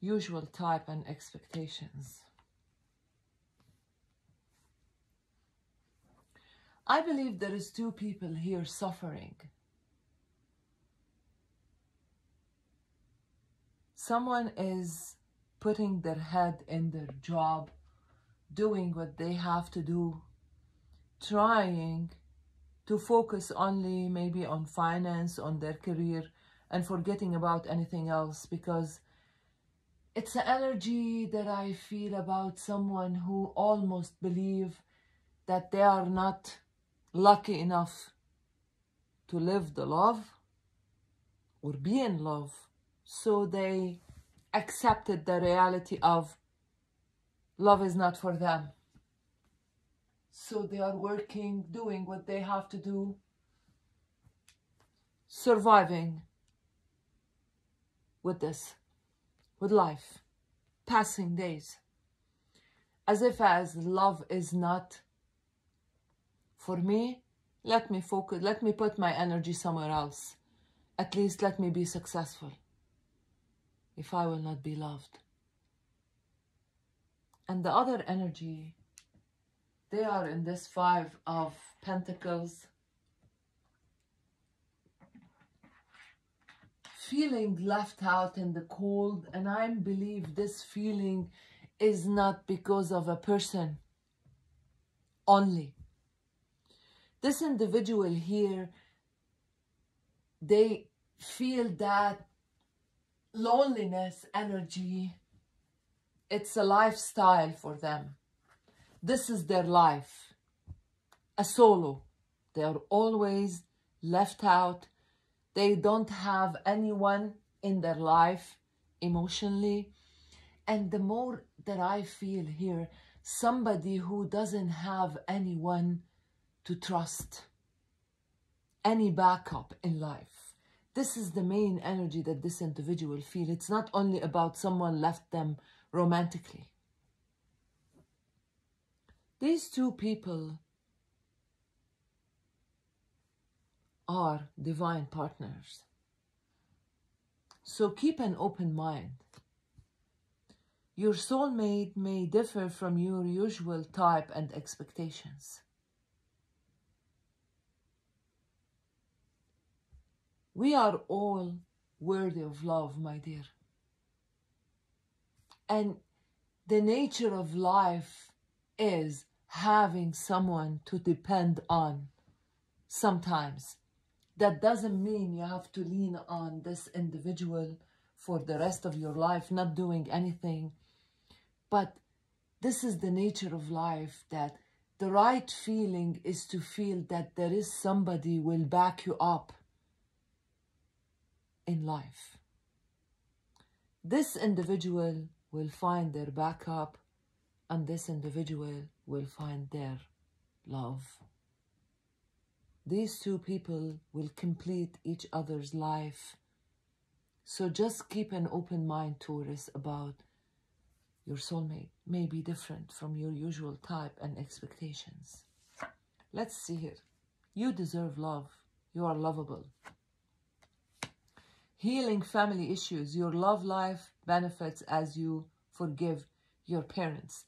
usual type and expectations. I believe there is two people here suffering. Someone is putting their head in their job, doing what they have to do, trying to focus only maybe on finance, on their career, and forgetting about anything else because it's an energy that I feel about someone who almost believe that they are not lucky enough to live the love or be in love. So they accepted the reality of love is not for them. So they are working, doing what they have to do, surviving with this, with life, passing days, as if as love is not for me, let me focus, let me put my energy somewhere else. At least let me be successful if I will not be loved. And the other energy they are in this five of pentacles feeling left out in the cold and i believe this feeling is not because of a person only this individual here they feel that loneliness energy it's a lifestyle for them this is their life. A solo. They are always left out. They don't have anyone in their life emotionally. And the more that I feel here, somebody who doesn't have anyone to trust, any backup in life. This is the main energy that this individual feel. It's not only about someone left them romantically. These two people are divine partners. So keep an open mind. Your soulmate may differ from your usual type and expectations. We are all worthy of love, my dear. And the nature of life is having someone to depend on sometimes. That doesn't mean you have to lean on this individual for the rest of your life, not doing anything. But this is the nature of life that the right feeling is to feel that there is somebody will back you up in life. This individual will find their backup and this individual will find their love. These two people will complete each other's life. So just keep an open mind, Taurus, about your soulmate may be different from your usual type and expectations. Let's see here. You deserve love. You are lovable. Healing family issues. Your love life benefits as you forgive your parents.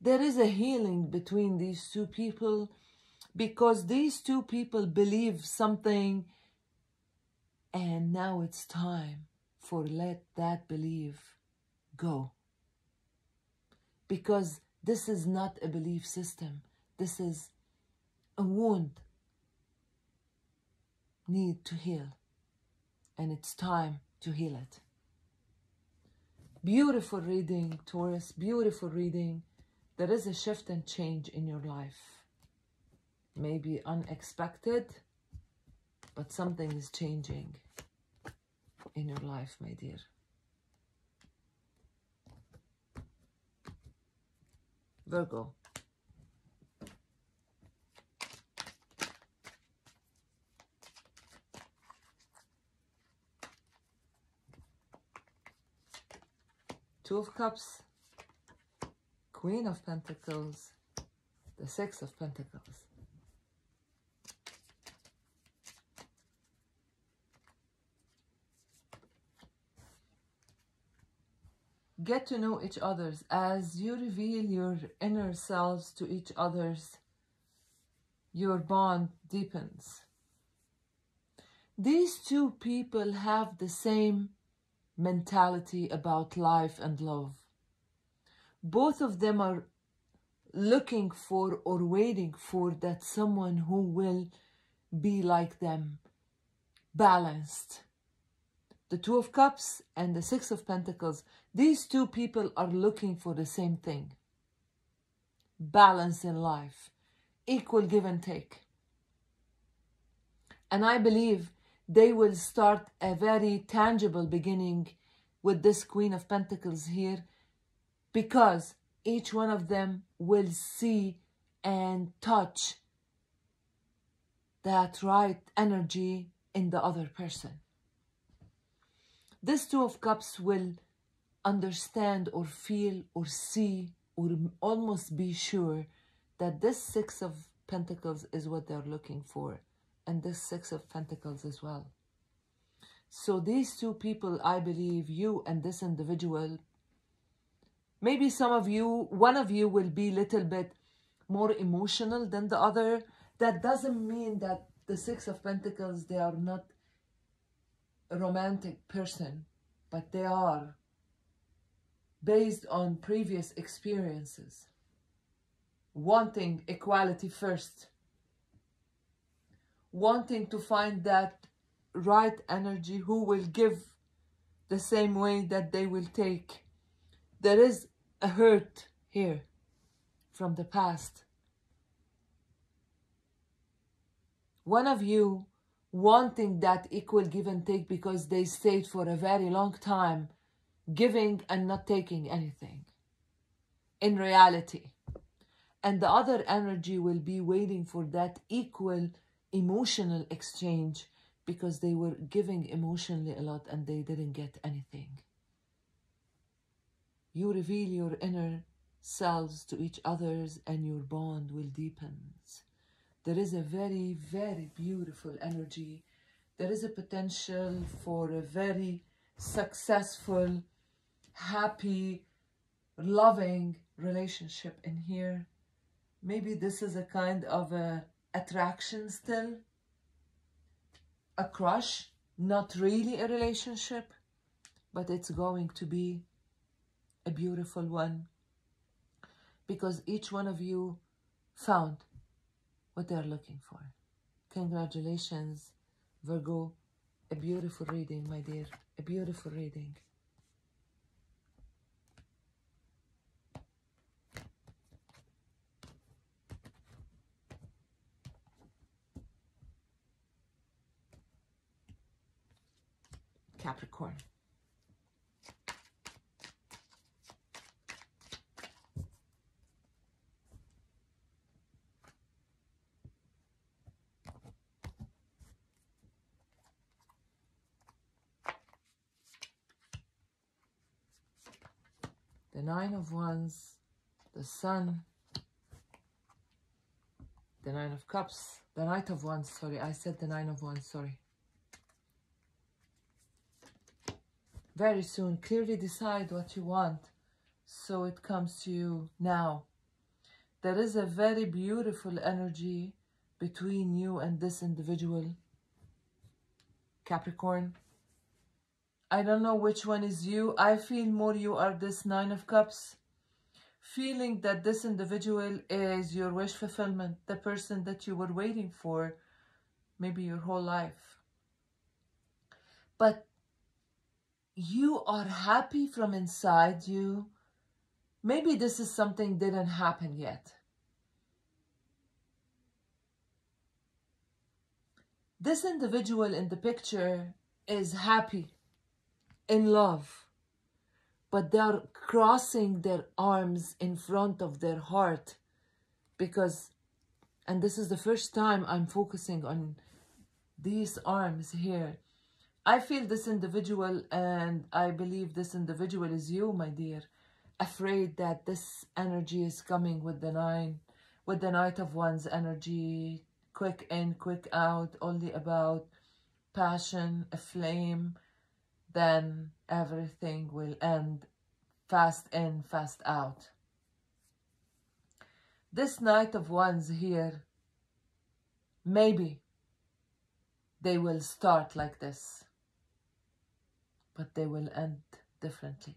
There is a healing between these two people because these two people believe something and now it's time for let that belief go. Because this is not a belief system. This is a wound need to heal and it's time to heal it beautiful reading taurus beautiful reading there is a shift and change in your life. Maybe unexpected, but something is changing. in your life, my dear. Virgo. Two of Cups, Queen of Pentacles, the Six of Pentacles. Get to know each other's as you reveal your inner selves to each other's. Your bond deepens. These two people have the same mentality about life and love. Both of them are looking for or waiting for that someone who will be like them, balanced. The Two of Cups and the Six of Pentacles, these two people are looking for the same thing. Balance in life, equal give and take. And I believe they will start a very tangible beginning with this Queen of Pentacles here because each one of them will see and touch that right energy in the other person. This Two of Cups will understand or feel or see or almost be sure that this Six of Pentacles is what they're looking for and this Six of Pentacles as well. So these two people, I believe, you and this individual, maybe some of you, one of you will be a little bit more emotional than the other. That doesn't mean that the Six of Pentacles, they are not a romantic person, but they are based on previous experiences, wanting equality first wanting to find that right energy who will give the same way that they will take. There is a hurt here from the past. One of you wanting that equal give and take because they stayed for a very long time giving and not taking anything in reality. And the other energy will be waiting for that equal emotional exchange because they were giving emotionally a lot and they didn't get anything. You reveal your inner selves to each others and your bond will deepen. There is a very, very beautiful energy. There is a potential for a very successful, happy, loving relationship in here. Maybe this is a kind of a attraction still, a crush, not really a relationship, but it's going to be a beautiful one because each one of you found what they're looking for. Congratulations, Virgo. A beautiful reading, my dear. A beautiful reading. Capricorn. The Nine of Wands, the Sun, the Nine of Cups, the Knight of Wands, sorry, I said the Nine of Wands, sorry. Very soon. Clearly decide what you want so it comes to you now. There is a very beautiful energy between you and this individual, Capricorn. I don't know which one is you. I feel more you are this Nine of Cups. Feeling that this individual is your wish fulfillment, the person that you were waiting for maybe your whole life. But you are happy from inside you, maybe this is something didn't happen yet. This individual in the picture is happy in love, but they are crossing their arms in front of their heart because, and this is the first time I'm focusing on these arms here. I feel this individual, and I believe this individual is you, my dear, afraid that this energy is coming with the nine, with the Knight of Wands energy, quick in, quick out, only about passion, a flame, then everything will end fast in, fast out. This Knight of Wands here, maybe they will start like this, but they will end differently.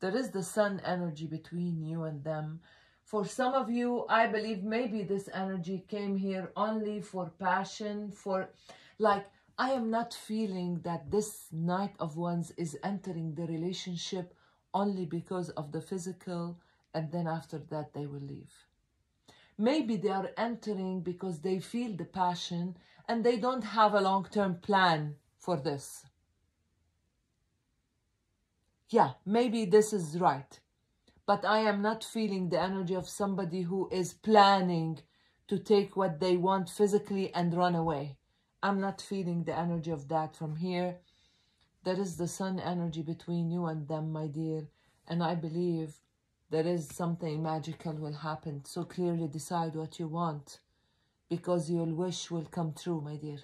There is the sun energy between you and them. For some of you, I believe maybe this energy came here only for passion, for like, I am not feeling that this Knight of Wands is entering the relationship only because of the physical and then after that they will leave. Maybe they are entering because they feel the passion and they don't have a long-term plan for this. Yeah, maybe this is right. But I am not feeling the energy of somebody who is planning to take what they want physically and run away. I'm not feeling the energy of that from here. There is the sun energy between you and them, my dear. And I believe there is something magical will happen. So clearly decide what you want because your wish will come true, my dear.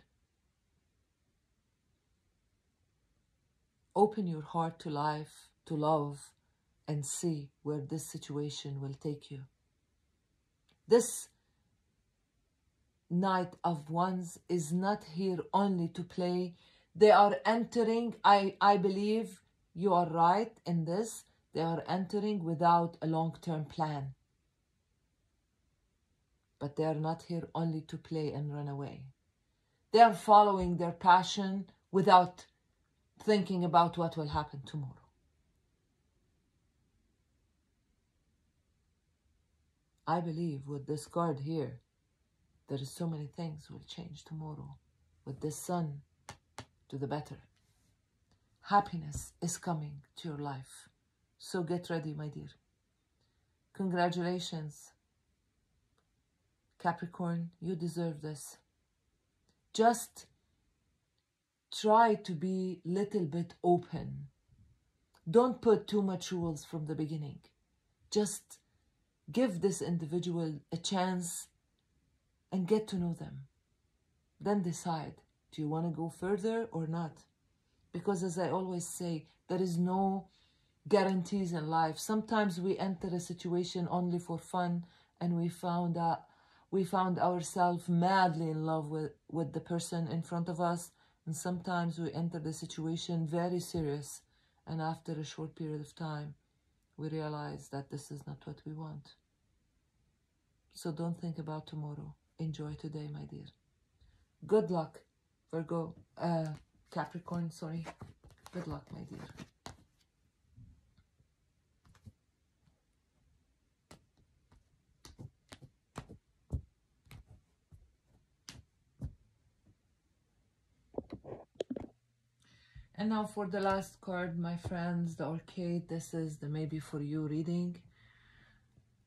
Open your heart to life, to love, and see where this situation will take you. This Knight of Wands is not here only to play. They are entering, I, I believe you are right in this, they are entering without a long-term plan. But they are not here only to play and run away. They are following their passion without thinking about what will happen tomorrow. I believe with this card here, there is so many things will change tomorrow with this sun to the better. Happiness is coming to your life. So get ready, my dear. Congratulations. Capricorn, you deserve this. Just try to be little bit open. Don't put too much rules from the beginning. Just give this individual a chance and get to know them. Then decide, do you want to go further or not? Because as I always say, there is no guarantees in life. Sometimes we enter a situation only for fun and we found out we found ourselves madly in love with, with the person in front of us and sometimes we enter the situation very serious and after a short period of time we realize that this is not what we want. So don't think about tomorrow. Enjoy today, my dear. Good luck, Virgo, uh, Capricorn, sorry. Good luck, my dear. And now for the last card, my friends, the Arcade, this is the Maybe For You reading.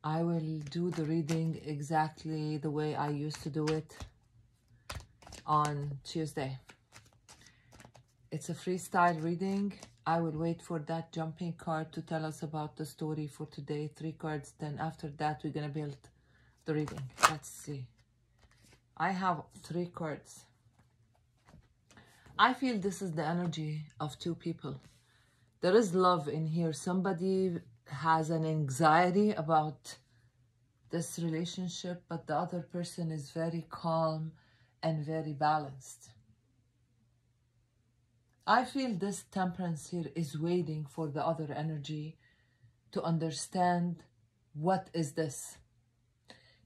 I will do the reading exactly the way I used to do it on Tuesday. It's a freestyle reading. I will wait for that jumping card to tell us about the story for today. Three cards. Then after that, we're going to build the reading. Let's see. I have three cards. I feel this is the energy of two people. There is love in here. Somebody has an anxiety about this relationship, but the other person is very calm and very balanced. I feel this temperance here is waiting for the other energy to understand what is this.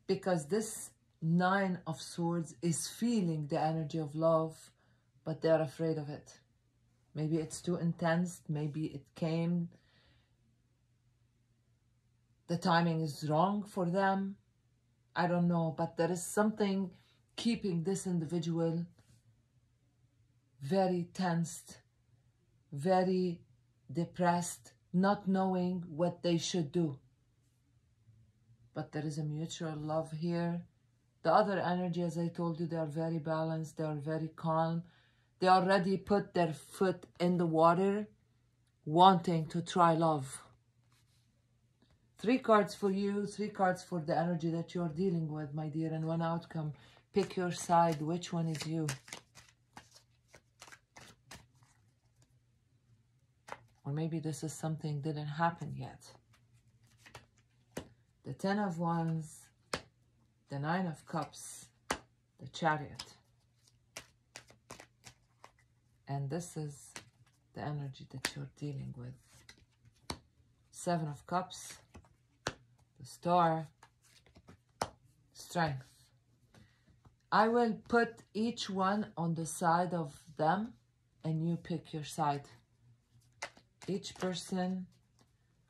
Because this nine of swords is feeling the energy of love but they're afraid of it. Maybe it's too intense. Maybe it came. The timing is wrong for them. I don't know, but there is something keeping this individual very tensed, very depressed, not knowing what they should do. But there is a mutual love here. The other energy, as I told you, they are very balanced, they are very calm. They already put their foot in the water, wanting to try love. Three cards for you, three cards for the energy that you're dealing with, my dear, and one outcome. Pick your side. Which one is you? Or maybe this is something didn't happen yet. The Ten of Wands, the Nine of Cups, the Chariot. And this is the energy that you're dealing with. Seven of Cups, the Star, Strength. I will put each one on the side of them and you pick your side each person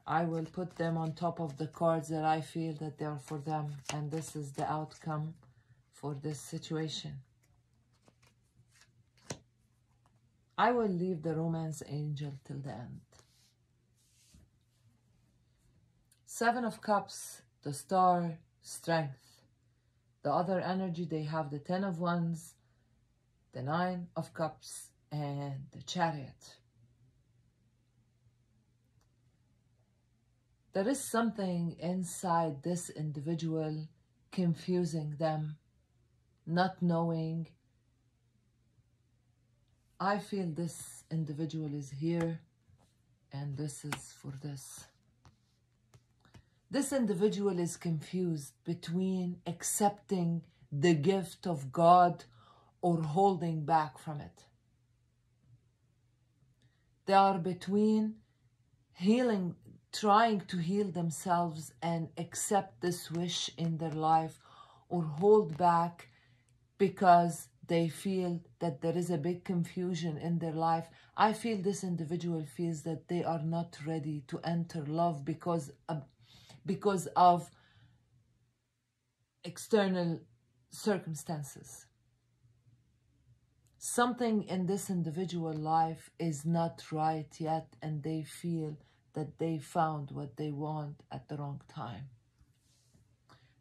I will put them on top of the cards that I feel that they are for them and this is the outcome for this situation. I will leave the romance angel till the end. Seven of Cups, the star, strength. The other energy, they have the Ten of Wands, the Nine of Cups, and the Chariot. There is something inside this individual confusing them, not knowing. I feel this individual is here and this is for this. This individual is confused between accepting the gift of God or holding back from it. They are between healing trying to heal themselves and accept this wish in their life or hold back because they feel that there is a big confusion in their life. I feel this individual feels that they are not ready to enter love because of, because of external circumstances. Something in this individual life is not right yet and they feel that they found what they want at the wrong time.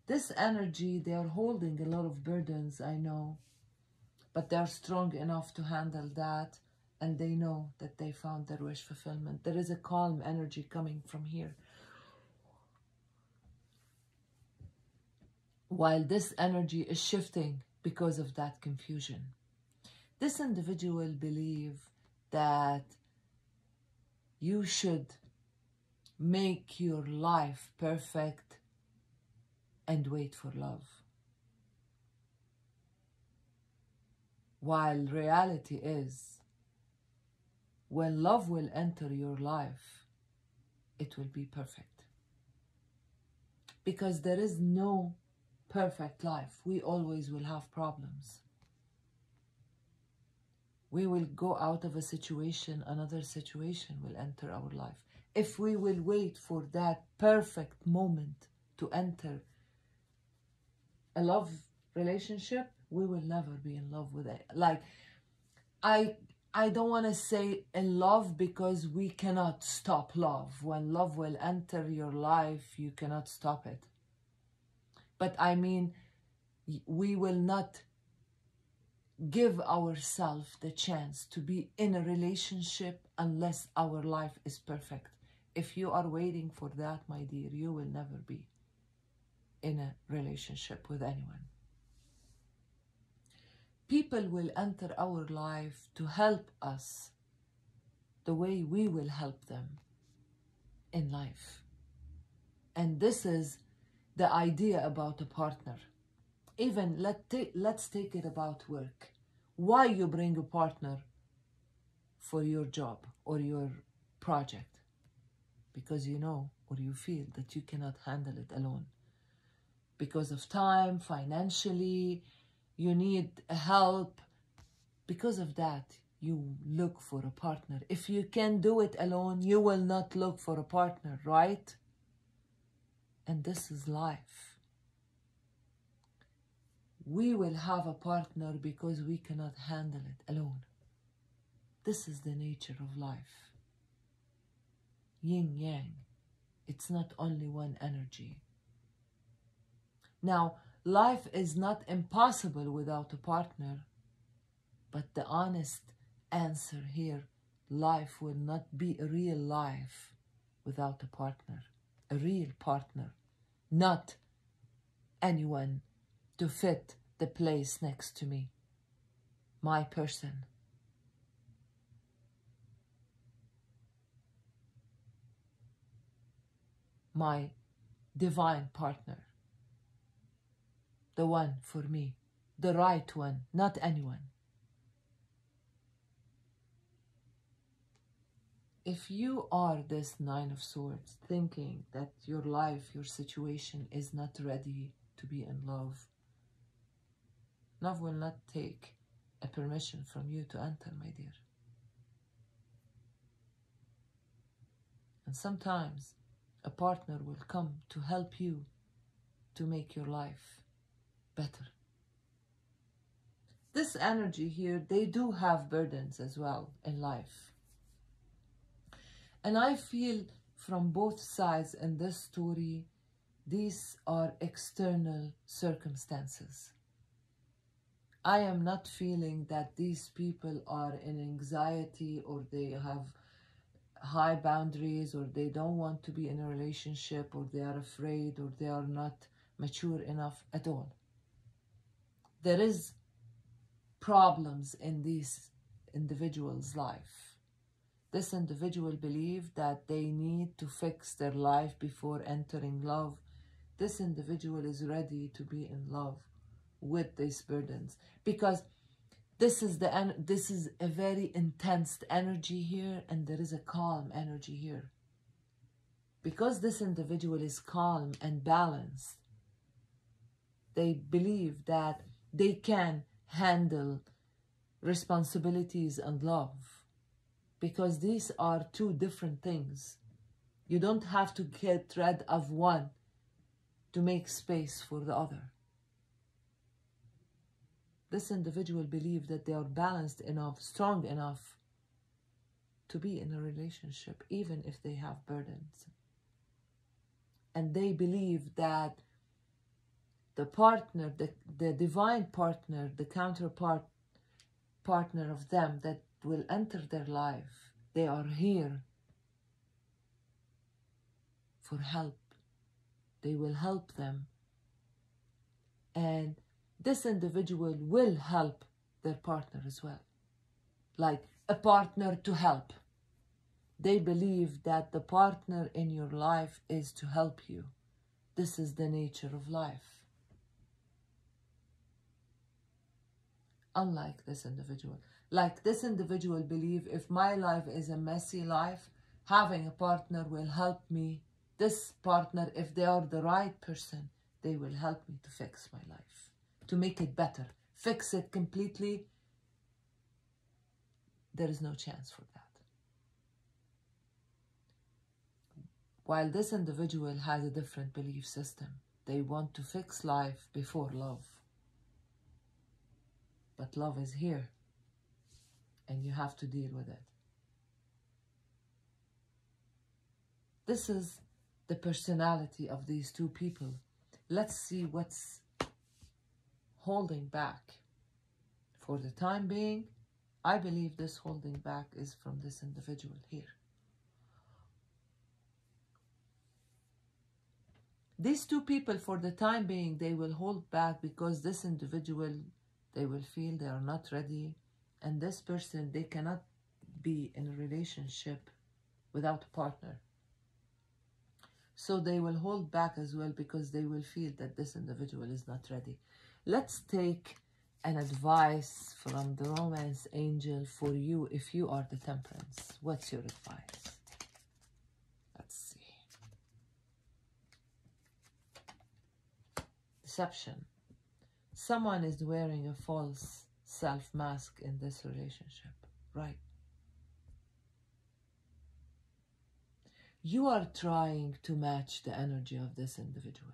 This energy, they are holding a lot of burdens, I know, but they're strong enough to handle that and they know that they found their wish fulfillment. There is a calm energy coming from here. While this energy is shifting because of that confusion. This individual believe that you should make your life perfect and wait for love. While reality is, when love will enter your life, it will be perfect. Because there is no perfect life. We always will have problems. We will go out of a situation, another situation will enter our life if we will wait for that perfect moment to enter a love relationship, we will never be in love with it. Like, I I don't want to say in love because we cannot stop love. When love will enter your life, you cannot stop it. But I mean, we will not give ourselves the chance to be in a relationship unless our life is perfect. If you are waiting for that, my dear, you will never be in a relationship with anyone. People will enter our life to help us the way we will help them in life. And this is the idea about a partner. Even let let's take it about work. Why you bring a partner for your job or your project? because you know or you feel that you cannot handle it alone. Because of time, financially, you need help. Because of that, you look for a partner. If you can do it alone, you will not look for a partner, right? And this is life. We will have a partner because we cannot handle it alone. This is the nature of life. Yin yang. It's not only one energy. Now, life is not impossible without a partner, but the honest answer here life will not be a real life without a partner, a real partner, not anyone to fit the place next to me, my person. My divine partner, the one for me, the right one, not anyone. if you are this Nine of Swords, thinking that your life, your situation is not ready to be in love, love will not take a permission from you to enter, my dear. And sometimes a partner will come to help you to make your life better. This energy here, they do have burdens as well in life and I feel from both sides in this story, these are external circumstances. I am not feeling that these people are in anxiety or they have high boundaries or they don't want to be in a relationship or they are afraid or they are not mature enough at all. There is problems in these individuals' life this individual believe that they need to fix their life before entering love. This individual is ready to be in love with these burdens because this is the this is a very intense energy here and there is a calm energy here because this individual is calm and balanced they believe that they can handle responsibilities and love because these are two different things. You don't have to get rid of one to make space for the other. This individual believe that they are balanced enough, strong enough to be in a relationship, even if they have burdens. And they believe that the partner, the, the divine partner, the counterpart partner of them that will enter their life. They are here for help. They will help them. And this individual will help their partner as well. Like a partner to help. They believe that the partner in your life is to help you. This is the nature of life. Unlike this individual like this individual believe if my life is a messy life, having a partner will help me. This partner, if they are the right person, they will help me to fix my life, to make it better, fix it completely. There is no chance for that. While this individual has a different belief system, they want to fix life before love. But love is here and you have to deal with it. This is the personality of these two people. Let's see what's holding back. For the time being, I believe this holding back is from this individual here. These two people, for the time being, they will hold back because this individual, they will feel they are not ready and this person they cannot be in a relationship without a partner. So they will hold back as well because they will feel that this individual is not ready. Let's take an advice from the romance angel for you if you are the temperance. What's your advice? Let's see. Deception someone is wearing a false self-mask in this relationship, right? You are trying to match the energy of this individual.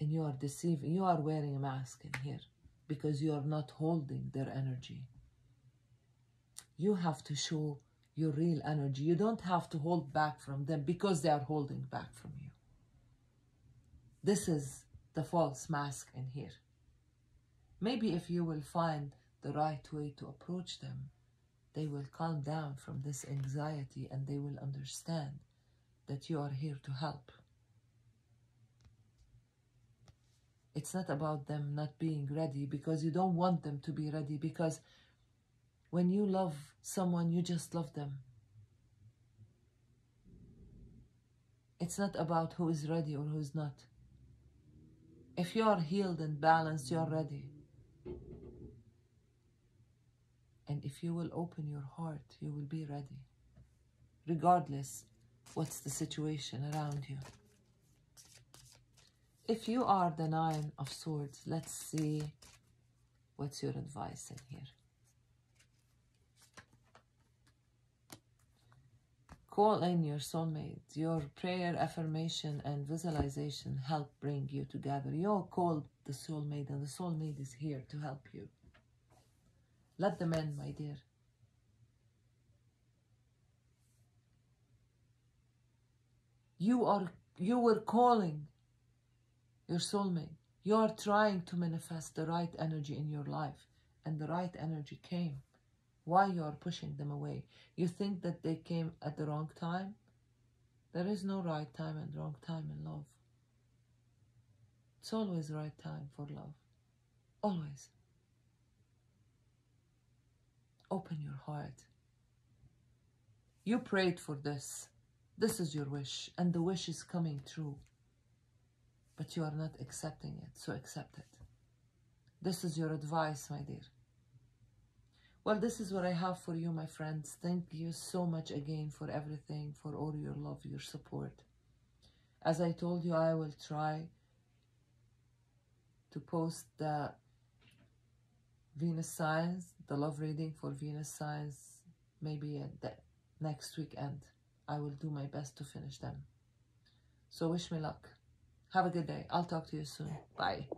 And you are deceiving, you are wearing a mask in here because you are not holding their energy. you have to show your real energy. You don't have to hold back from them because they are holding back from you. This is the false mask in here. Maybe if you will find the right way to approach them, they will calm down from this anxiety and they will understand that you are here to help. It's not about them not being ready because you don't want them to be ready because when you love someone, you just love them. It's not about who is ready or who is not. If you are healed and balanced, you are ready. And if you will open your heart, you will be ready, regardless what's the situation around you. If you are the Nine of Swords, let's see what's your advice in here. Call in your soulmate. Your prayer, affirmation, and visualization help bring you together. You're called the soulmate, and the soulmate is here to help you. Let them in, my dear. You are you were calling your soulmate. You are trying to manifest the right energy in your life, and the right energy came. Why you are pushing them away? You think that they came at the wrong time? There is no right time and wrong time in love. It's always right time for love. Always. Open your heart. You prayed for this. This is your wish, and the wish is coming true. But you are not accepting it, so accept it. This is your advice, my dear. Well, this is what I have for you, my friends. Thank you so much again for everything, for all your love, your support. As I told you, I will try to post the Venus signs, the love reading for Venus signs, maybe at the next weekend. I will do my best to finish them. So wish me luck. Have a good day. I'll talk to you soon. Bye.